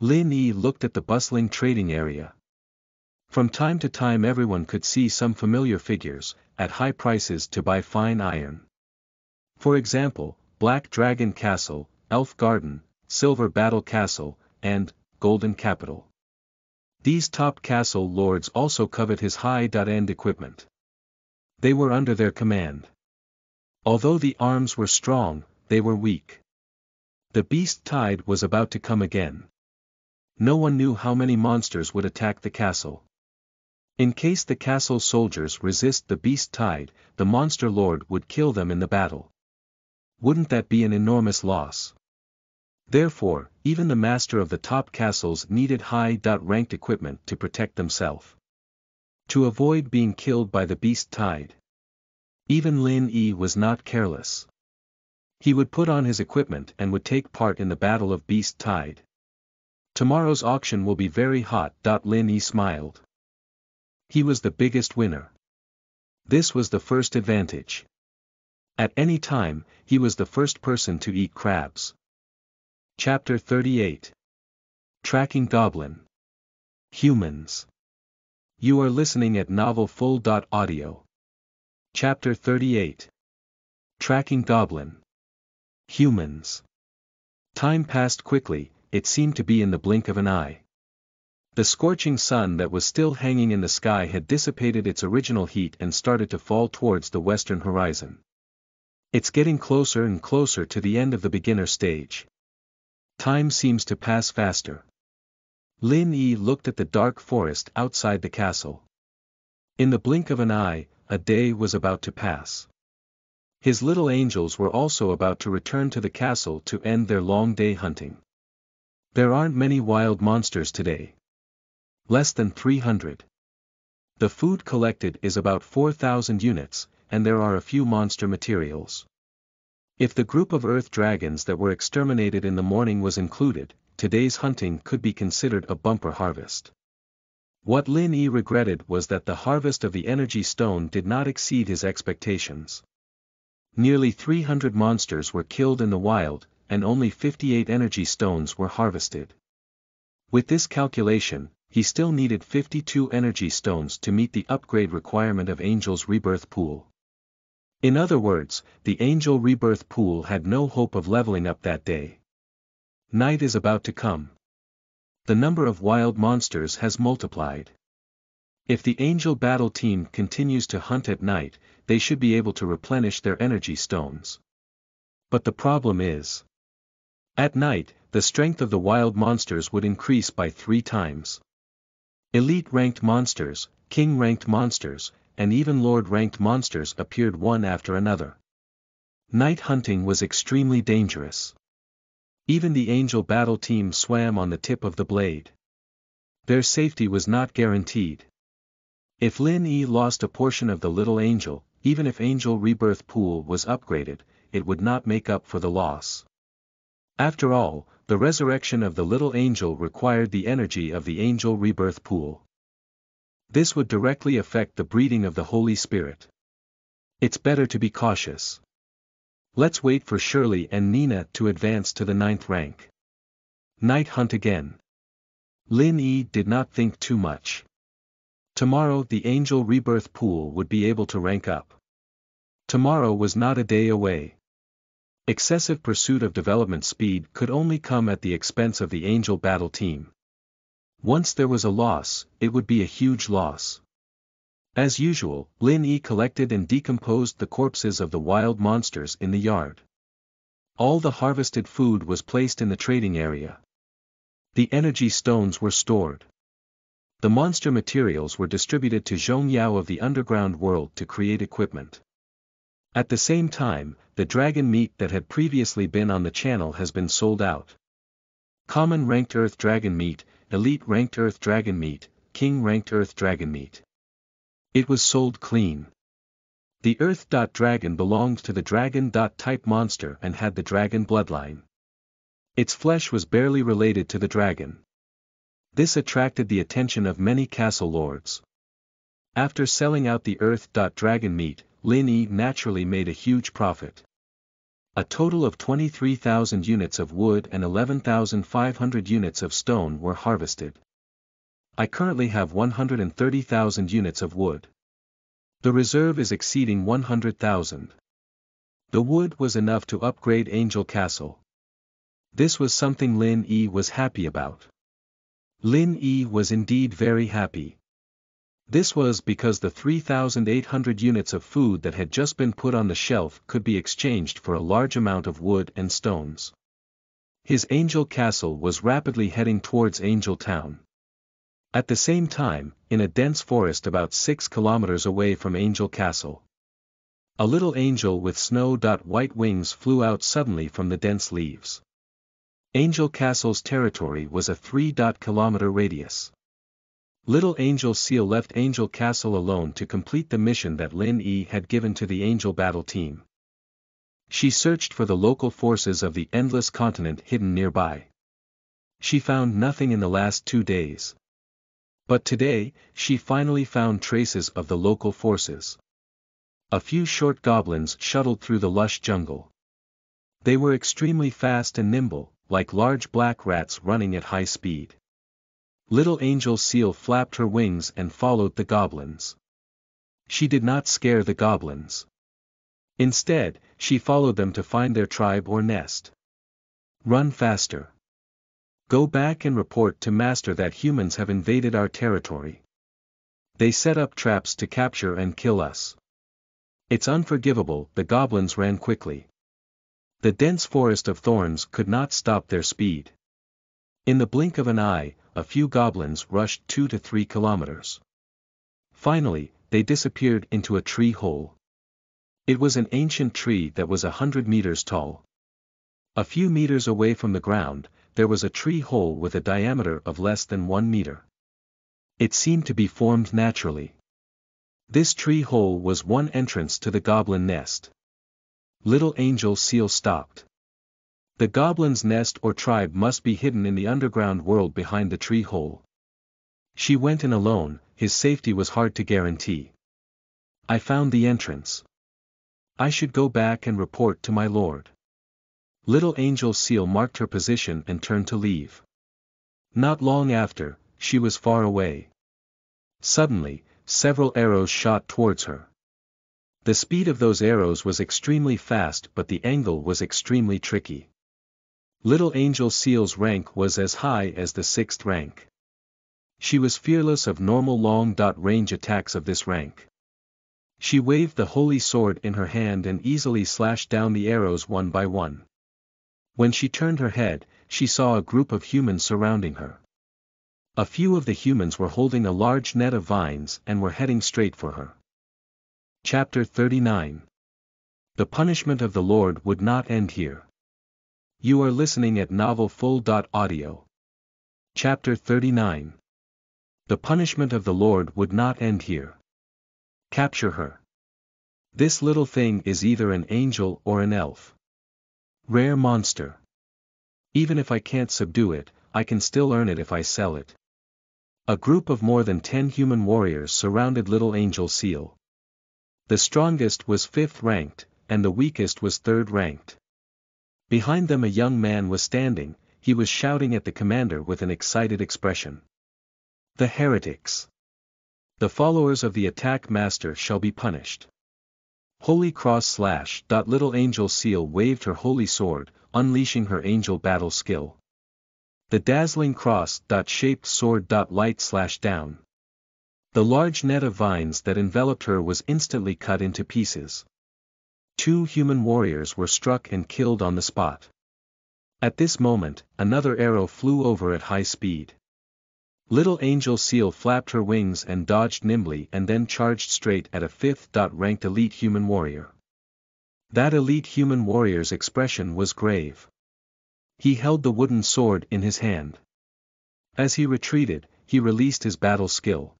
Lin Yi looked at the bustling trading area. From time to time everyone could see some familiar figures, at high prices to buy fine iron. For example, Black Dragon Castle, Elf Garden, Silver Battle Castle, and Golden Capital. These top castle lords also covet his high-end equipment. They were under their command. Although the arms were strong, they were weak. The beast tide was about to come again. No one knew how many monsters would attack the castle. In case the castle soldiers resist the beast tide, the monster lord would kill them in the battle. Wouldn't that be an enormous loss? Therefore, even the master of the top castles needed high-ranked equipment to protect themselves. To avoid being killed by the beast tide. Even Lin Yi was not careless. He would put on his equipment and would take part in the battle of beast tide. Tomorrow's auction will be very hot. Lin Yi smiled. He was the biggest winner. This was the first advantage. At any time, he was the first person to eat crabs. Chapter 38 Tracking Goblin Humans You are listening at novelfull.audio. Chapter 38 Tracking Goblin Humans Time passed quickly, it seemed to be in the blink of an eye. The scorching sun that was still hanging in the sky had dissipated its original heat and started to fall towards the western horizon. It's getting closer and closer to the end of the beginner stage. Time seems to pass faster. Lin Yi looked at the dark forest outside the castle. In the blink of an eye, a day was about to pass. His little angels were also about to return to the castle to end their long day hunting. There aren't many wild monsters today. Less than 300. The food collected is about 4,000 units, and there are a few monster materials. If the group of earth dragons that were exterminated in the morning was included, today's hunting could be considered a bumper harvest. What Lin Yi regretted was that the harvest of the energy stone did not exceed his expectations. Nearly 300 monsters were killed in the wild, and only 58 energy stones were harvested. With this calculation, he still needed 52 energy stones to meet the upgrade requirement of Angel's rebirth pool. In other words, the Angel rebirth pool had no hope of leveling up that day. Night is about to come. The number of wild monsters has multiplied. If the Angel battle team continues to hunt at night, they should be able to replenish their energy stones. But the problem is. At night, the strength of the wild monsters would increase by three times. Elite-ranked monsters, king-ranked monsters, and even lord-ranked monsters appeared one after another. Night hunting was extremely dangerous. Even the angel battle team swam on the tip of the blade. Their safety was not guaranteed. If Lin Yi lost a portion of the little angel, even if angel rebirth pool was upgraded, it would not make up for the loss. After all, the resurrection of the little angel required the energy of the angel rebirth pool. This would directly affect the breeding of the Holy Spirit. It's better to be cautious. Let's wait for Shirley and Nina to advance to the ninth rank. Night hunt again. Lin Yi did not think too much. Tomorrow the angel rebirth pool would be able to rank up. Tomorrow was not a day away. Excessive pursuit of development speed could only come at the expense of the Angel battle team. Once there was a loss, it would be a huge loss. As usual, Lin Yi collected and decomposed the corpses of the wild monsters in the yard. All the harvested food was placed in the trading area. The energy stones were stored. The monster materials were distributed to Zhong Yao of the underground world to create equipment. At the same time, the dragon meat that had previously been on the channel has been sold out. Common ranked earth dragon meat, elite ranked earth dragon meat, king ranked earth dragon meat. It was sold clean. The earth dragon belonged to the dragon type monster and had the dragon bloodline. Its flesh was barely related to the dragon. This attracted the attention of many castle lords. After selling out the earth dragon meat, Lin Yi naturally made a huge profit. A total of 23,000 units of wood and 11,500 units of stone were harvested. I currently have 130,000 units of wood. The reserve is exceeding 100,000. The wood was enough to upgrade Angel Castle. This was something Lin Yi was happy about. Lin Yi was indeed very happy. This was because the 3,800 units of food that had just been put on the shelf could be exchanged for a large amount of wood and stones. His Angel Castle was rapidly heading towards Angel Town. At the same time, in a dense forest about 6 kilometers away from Angel Castle. A little angel with snow-white wings flew out suddenly from the dense leaves. Angel Castle's territory was a 3-kilometer radius. Little Angel Seal left Angel Castle alone to complete the mission that Lin Yi had given to the Angel Battle Team. She searched for the local forces of the Endless Continent hidden nearby. She found nothing in the last two days. But today, she finally found traces of the local forces. A few short goblins shuttled through the lush jungle. They were extremely fast and nimble, like large black rats running at high speed. Little Angel Seal flapped her wings and followed the goblins. She did not scare the goblins. Instead, she followed them to find their tribe or nest. Run faster. Go back and report to Master that humans have invaded our territory. They set up traps to capture and kill us. It's unforgivable, the goblins ran quickly. The dense forest of thorns could not stop their speed. In the blink of an eye, a few goblins rushed two to three kilometers. Finally, they disappeared into a tree hole. It was an ancient tree that was a hundred meters tall. A few meters away from the ground, there was a tree hole with a diameter of less than one meter. It seemed to be formed naturally. This tree hole was one entrance to the goblin nest. Little Angel Seal stopped. The goblin's nest or tribe must be hidden in the underground world behind the tree hole. She went in alone, his safety was hard to guarantee. I found the entrance. I should go back and report to my lord. Little Angel Seal marked her position and turned to leave. Not long after, she was far away. Suddenly, several arrows shot towards her. The speed of those arrows was extremely fast but the angle was extremely tricky. Little Angel Seal's rank was as high as the sixth rank. She was fearless of normal long dot range attacks of this rank. She waved the holy sword in her hand and easily slashed down the arrows one by one. When she turned her head, she saw a group of humans surrounding her. A few of the humans were holding a large net of vines and were heading straight for her. Chapter 39 The punishment of the Lord would not end here. You are listening at novelfull.audio. Chapter 39 The punishment of the Lord would not end here. Capture her. This little thing is either an angel or an elf. Rare monster. Even if I can't subdue it, I can still earn it if I sell it. A group of more than ten human warriors surrounded Little Angel Seal. The strongest was fifth ranked, and the weakest was third ranked. Behind them a young man was standing, he was shouting at the commander with an excited expression. The heretics. The followers of the attack master shall be punished. Holy Cross slash. Little Angel Seal waved her holy sword, unleashing her angel battle skill. The dazzling cross. Shaped sword. Light slash down. The large net of vines that enveloped her was instantly cut into pieces. Two human warriors were struck and killed on the spot. At this moment, another arrow flew over at high speed. Little Angel Seal flapped her wings and dodged nimbly and then charged straight at a fifth-ranked elite human warrior. That elite human warrior's expression was grave. He held the wooden sword in his hand. As he retreated, he released his battle skill.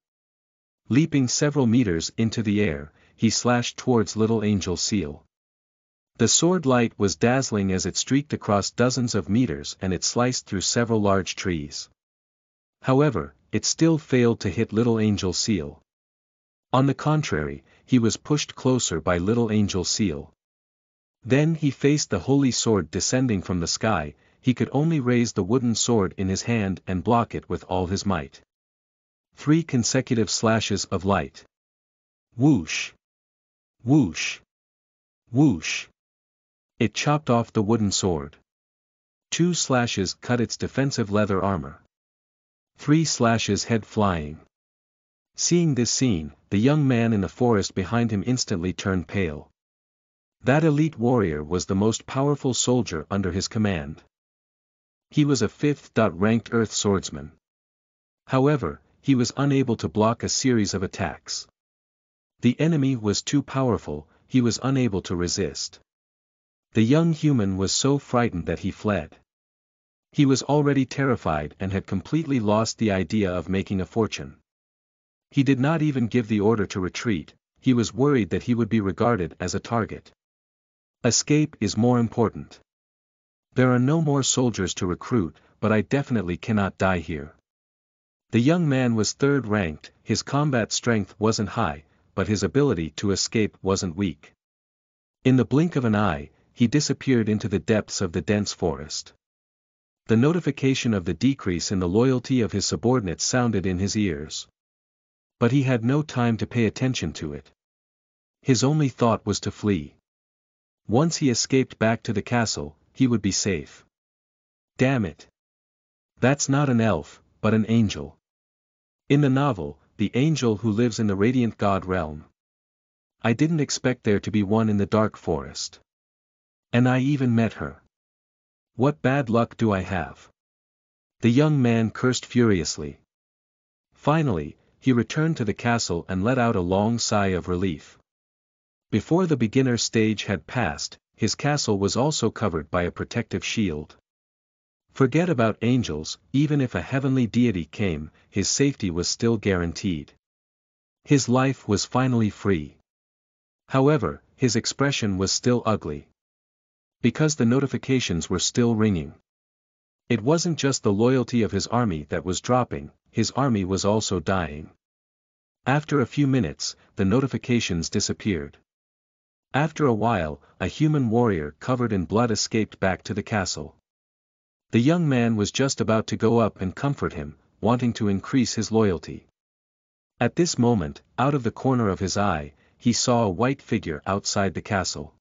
Leaping several meters into the air, he slashed towards Little Angel Seal. The sword light was dazzling as it streaked across dozens of meters and it sliced through several large trees. However, it still failed to hit Little Angel Seal. On the contrary, he was pushed closer by Little Angel Seal. Then he faced the holy sword descending from the sky, he could only raise the wooden sword in his hand and block it with all his might. Three consecutive slashes of light. Whoosh! Whoosh! Whoosh! It chopped off the wooden sword. Two slashes cut its defensive leather armor. Three slashes head flying. Seeing this scene, the young man in the forest behind him instantly turned pale. That elite warrior was the most powerful soldier under his command. He was a fifth-ranked Earth swordsman. However, he was unable to block a series of attacks. The enemy was too powerful, he was unable to resist. The young human was so frightened that he fled. He was already terrified and had completely lost the idea of making a fortune. He did not even give the order to retreat, he was worried that he would be regarded as a target. Escape is more important. There are no more soldiers to recruit, but I definitely cannot die here. The young man was third ranked, his combat strength wasn't high, but his ability to escape wasn't weak. In the blink of an eye, he disappeared into the depths of the dense forest. The notification of the decrease in the loyalty of his subordinates sounded in his ears. But he had no time to pay attention to it. His only thought was to flee. Once he escaped back to the castle, he would be safe. Damn it. That's not an elf, but an angel. In the novel, the angel who lives in the radiant god realm. I didn't expect there to be one in the dark forest. And I even met her. What bad luck do I have? The young man cursed furiously. Finally, he returned to the castle and let out a long sigh of relief. Before the beginner stage had passed, his castle was also covered by a protective shield. Forget about angels, even if a heavenly deity came, his safety was still guaranteed. His life was finally free. However, his expression was still ugly. Because the notifications were still ringing. It wasn't just the loyalty of his army that was dropping, his army was also dying. After a few minutes, the notifications disappeared. After a while, a human warrior covered in blood escaped back to the castle. The young man was just about to go up and comfort him, wanting to increase his loyalty. At this moment, out of the corner of his eye, he saw a white figure outside the castle.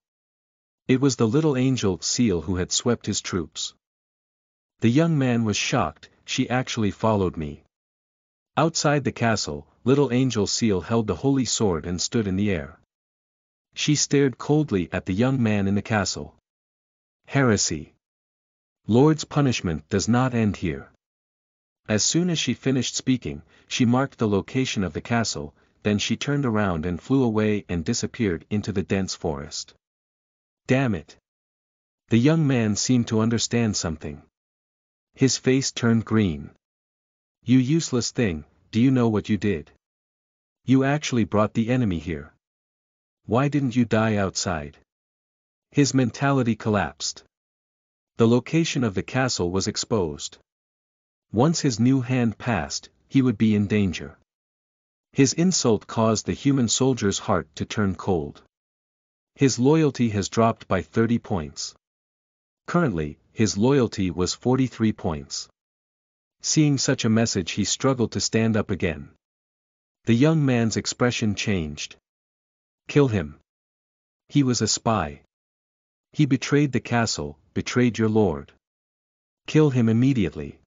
It was the little angel seal who had swept his troops. The young man was shocked, she actually followed me. Outside the castle, little angel seal held the holy sword and stood in the air. She stared coldly at the young man in the castle. Heresy. Lord's punishment does not end here. As soon as she finished speaking, she marked the location of the castle, then she turned around and flew away and disappeared into the dense forest. Damn it. The young man seemed to understand something. His face turned green. You useless thing, do you know what you did? You actually brought the enemy here. Why didn't you die outside? His mentality collapsed. The location of the castle was exposed. Once his new hand passed, he would be in danger. His insult caused the human soldier's heart to turn cold. His loyalty has dropped by 30 points. Currently, his loyalty was 43 points. Seeing such a message he struggled to stand up again. The young man's expression changed. Kill him. He was a spy. He betrayed the castle, betrayed your lord. Kill him immediately.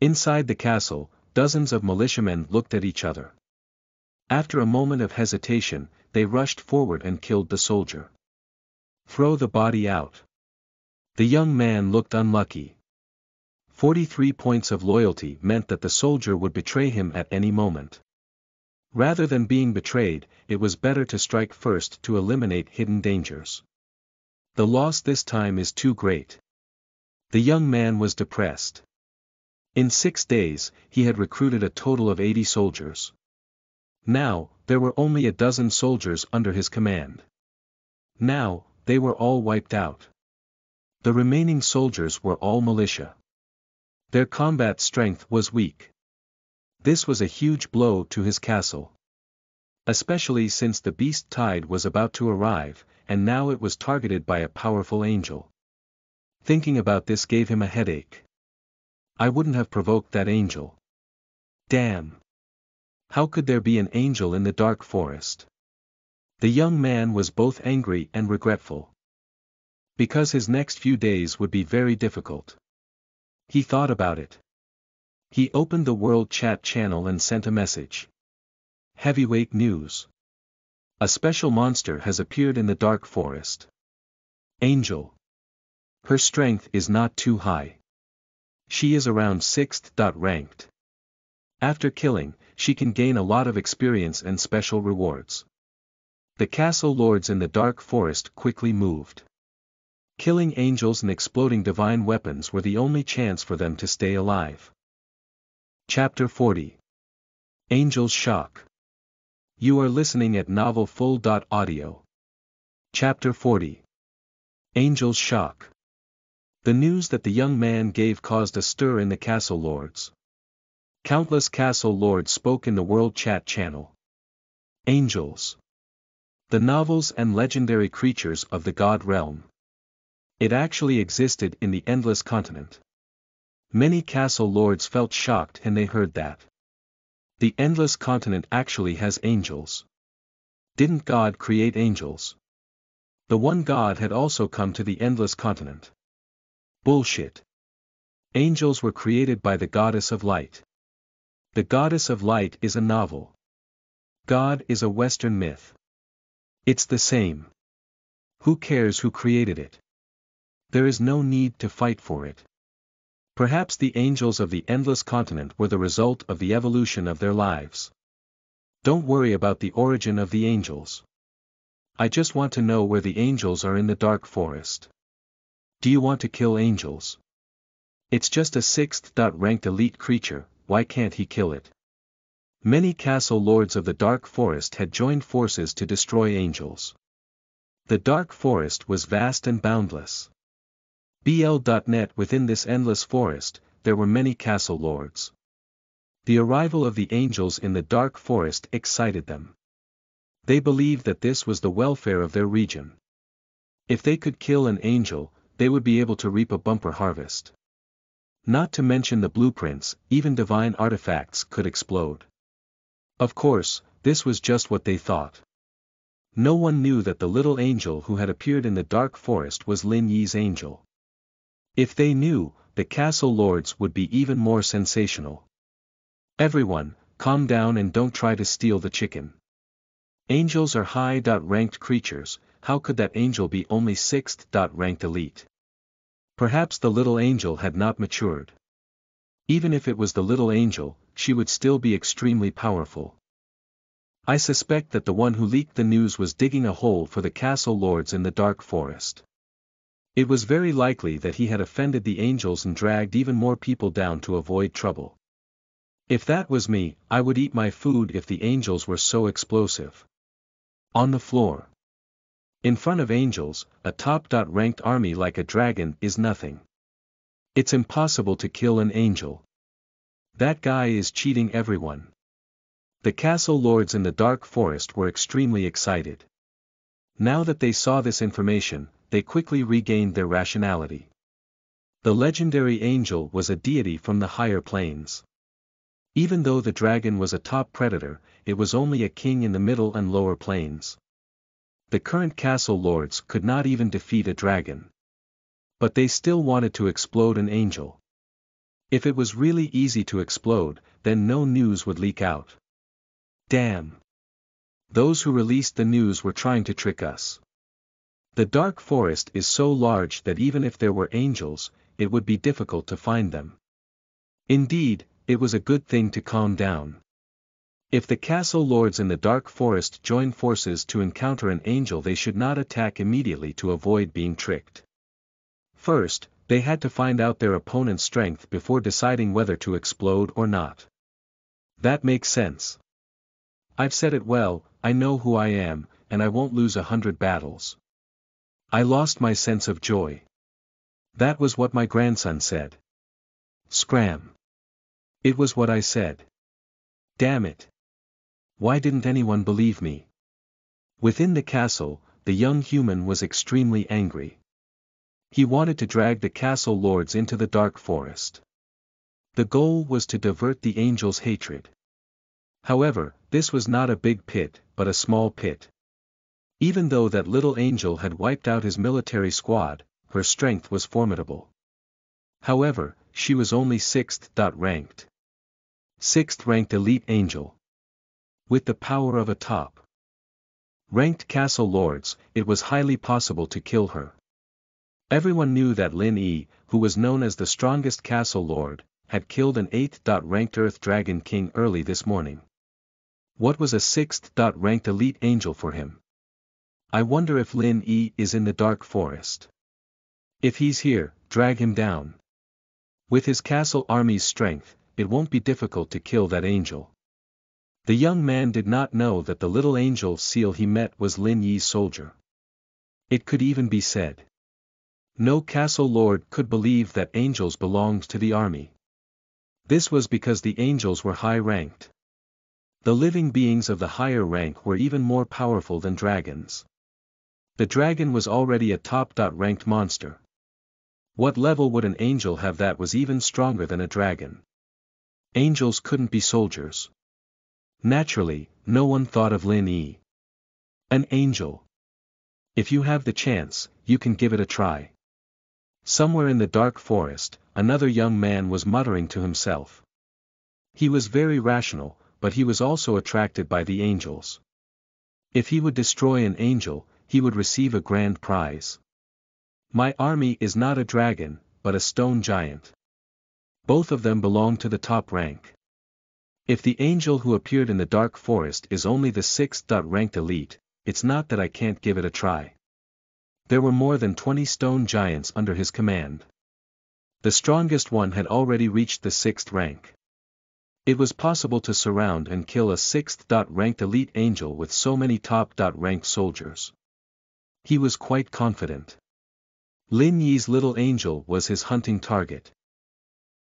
Inside the castle, dozens of militiamen looked at each other. After a moment of hesitation, they rushed forward and killed the soldier. Throw the body out. The young man looked unlucky. 43 points of loyalty meant that the soldier would betray him at any moment. Rather than being betrayed, it was better to strike first to eliminate hidden dangers. The loss this time is too great. The young man was depressed. In six days, he had recruited a total of 80 soldiers. Now, there were only a dozen soldiers under his command. Now, they were all wiped out. The remaining soldiers were all militia. Their combat strength was weak. This was a huge blow to his castle. Especially since the beast tide was about to arrive, and now it was targeted by a powerful angel. Thinking about this gave him a headache. I wouldn't have provoked that angel. Damn. How could there be an angel in the dark forest? The young man was both angry and regretful. Because his next few days would be very difficult. He thought about it. He opened the World Chat channel and sent a message. Heavyweight News. A special monster has appeared in the dark forest. Angel. Her strength is not too high. She is around 6th. ranked. After killing, she can gain a lot of experience and special rewards. The castle lords in the dark forest quickly moved. Killing angels and exploding divine weapons were the only chance for them to stay alive. Chapter 40 Angel's Shock You are listening at Novel Full. Audio. Chapter 40 Angel's Shock The news that the young man gave caused a stir in the castle lords. Countless castle lords spoke in the World Chat channel. Angels. The novels and legendary creatures of the god realm. It actually existed in the endless continent. Many castle lords felt shocked when they heard that. The endless continent actually has angels. Didn't God create angels? The one God had also come to the endless continent. Bullshit. Angels were created by the goddess of light. The goddess of light is a novel. God is a Western myth. It's the same. Who cares who created it? there is no need to fight for it. Perhaps the angels of the endless continent were the result of the evolution of their lives. Don't worry about the origin of the angels. I just want to know where the angels are in the dark forest. Do you want to kill angels? It's just a 6th ranked elite creature, why can't he kill it? Many castle lords of the dark forest had joined forces to destroy angels. The dark forest was vast and boundless. BL.net Within this endless forest, there were many castle lords. The arrival of the angels in the dark forest excited them. They believed that this was the welfare of their region. If they could kill an angel, they would be able to reap a bumper harvest. Not to mention the blueprints, even divine artifacts could explode. Of course, this was just what they thought. No one knew that the little angel who had appeared in the dark forest was Lin Yi's angel. If they knew, the castle lords would be even more sensational. Everyone, calm down and don't try to steal the chicken. Angels are high-ranked creatures, how could that angel be only 6th-ranked elite? Perhaps the little angel had not matured. Even if it was the little angel, she would still be extremely powerful. I suspect that the one who leaked the news was digging a hole for the castle lords in the dark forest. It was very likely that he had offended the angels and dragged even more people down to avoid trouble. If that was me, I would eat my food if the angels were so explosive. On the floor. In front of angels, a top-ranked army like a dragon is nothing. It's impossible to kill an angel. That guy is cheating everyone. The castle lords in the dark forest were extremely excited. Now that they saw this information, they quickly regained their rationality. The legendary angel was a deity from the higher planes. Even though the dragon was a top predator, it was only a king in the middle and lower planes. The current castle lords could not even defeat a dragon. But they still wanted to explode an angel. If it was really easy to explode, then no news would leak out. Damn. Those who released the news were trying to trick us. The dark forest is so large that even if there were angels, it would be difficult to find them. Indeed, it was a good thing to calm down. If the castle lords in the dark forest join forces to encounter an angel they should not attack immediately to avoid being tricked. First, they had to find out their opponent's strength before deciding whether to explode or not. That makes sense. I've said it well, I know who I am, and I won't lose a hundred battles. I lost my sense of joy. That was what my grandson said. Scram. It was what I said. Damn it. Why didn't anyone believe me? Within the castle, the young human was extremely angry. He wanted to drag the castle lords into the dark forest. The goal was to divert the angel's hatred. However, this was not a big pit, but a small pit. Even though that little angel had wiped out his military squad, her strength was formidable. However, she was only sixth. ranked. Sixth ranked elite angel. With the power of a top. Ranked castle lords, it was highly possible to kill her. Everyone knew that Lin Yi, who was known as the strongest castle lord, had killed an 8th. ranked Earth Dragon King early this morning. What was a 6th. ranked elite angel for him? I wonder if Lin Yi is in the dark forest. If he's here, drag him down. With his castle army's strength, it won't be difficult to kill that angel. The young man did not know that the little angel seal he met was Lin Yi's soldier. It could even be said. No castle lord could believe that angels belonged to the army. This was because the angels were high-ranked. The living beings of the higher rank were even more powerful than dragons. The dragon was already a top-ranked monster. What level would an angel have that was even stronger than a dragon? Angels couldn't be soldiers. Naturally, no one thought of Lin Yi. An angel. If you have the chance, you can give it a try. Somewhere in the dark forest, another young man was muttering to himself. He was very rational, but he was also attracted by the angels. If he would destroy an angel, he would receive a grand prize. My army is not a dragon, but a stone giant. Both of them belong to the top rank. If the angel who appeared in the dark forest is only the sixth ranked elite, it's not that I can't give it a try. There were more than 20 stone giants under his command. The strongest one had already reached the sixth rank. It was possible to surround and kill a sixth ranked elite angel with so many top ranked soldiers. He was quite confident. Lin Yi's little angel was his hunting target.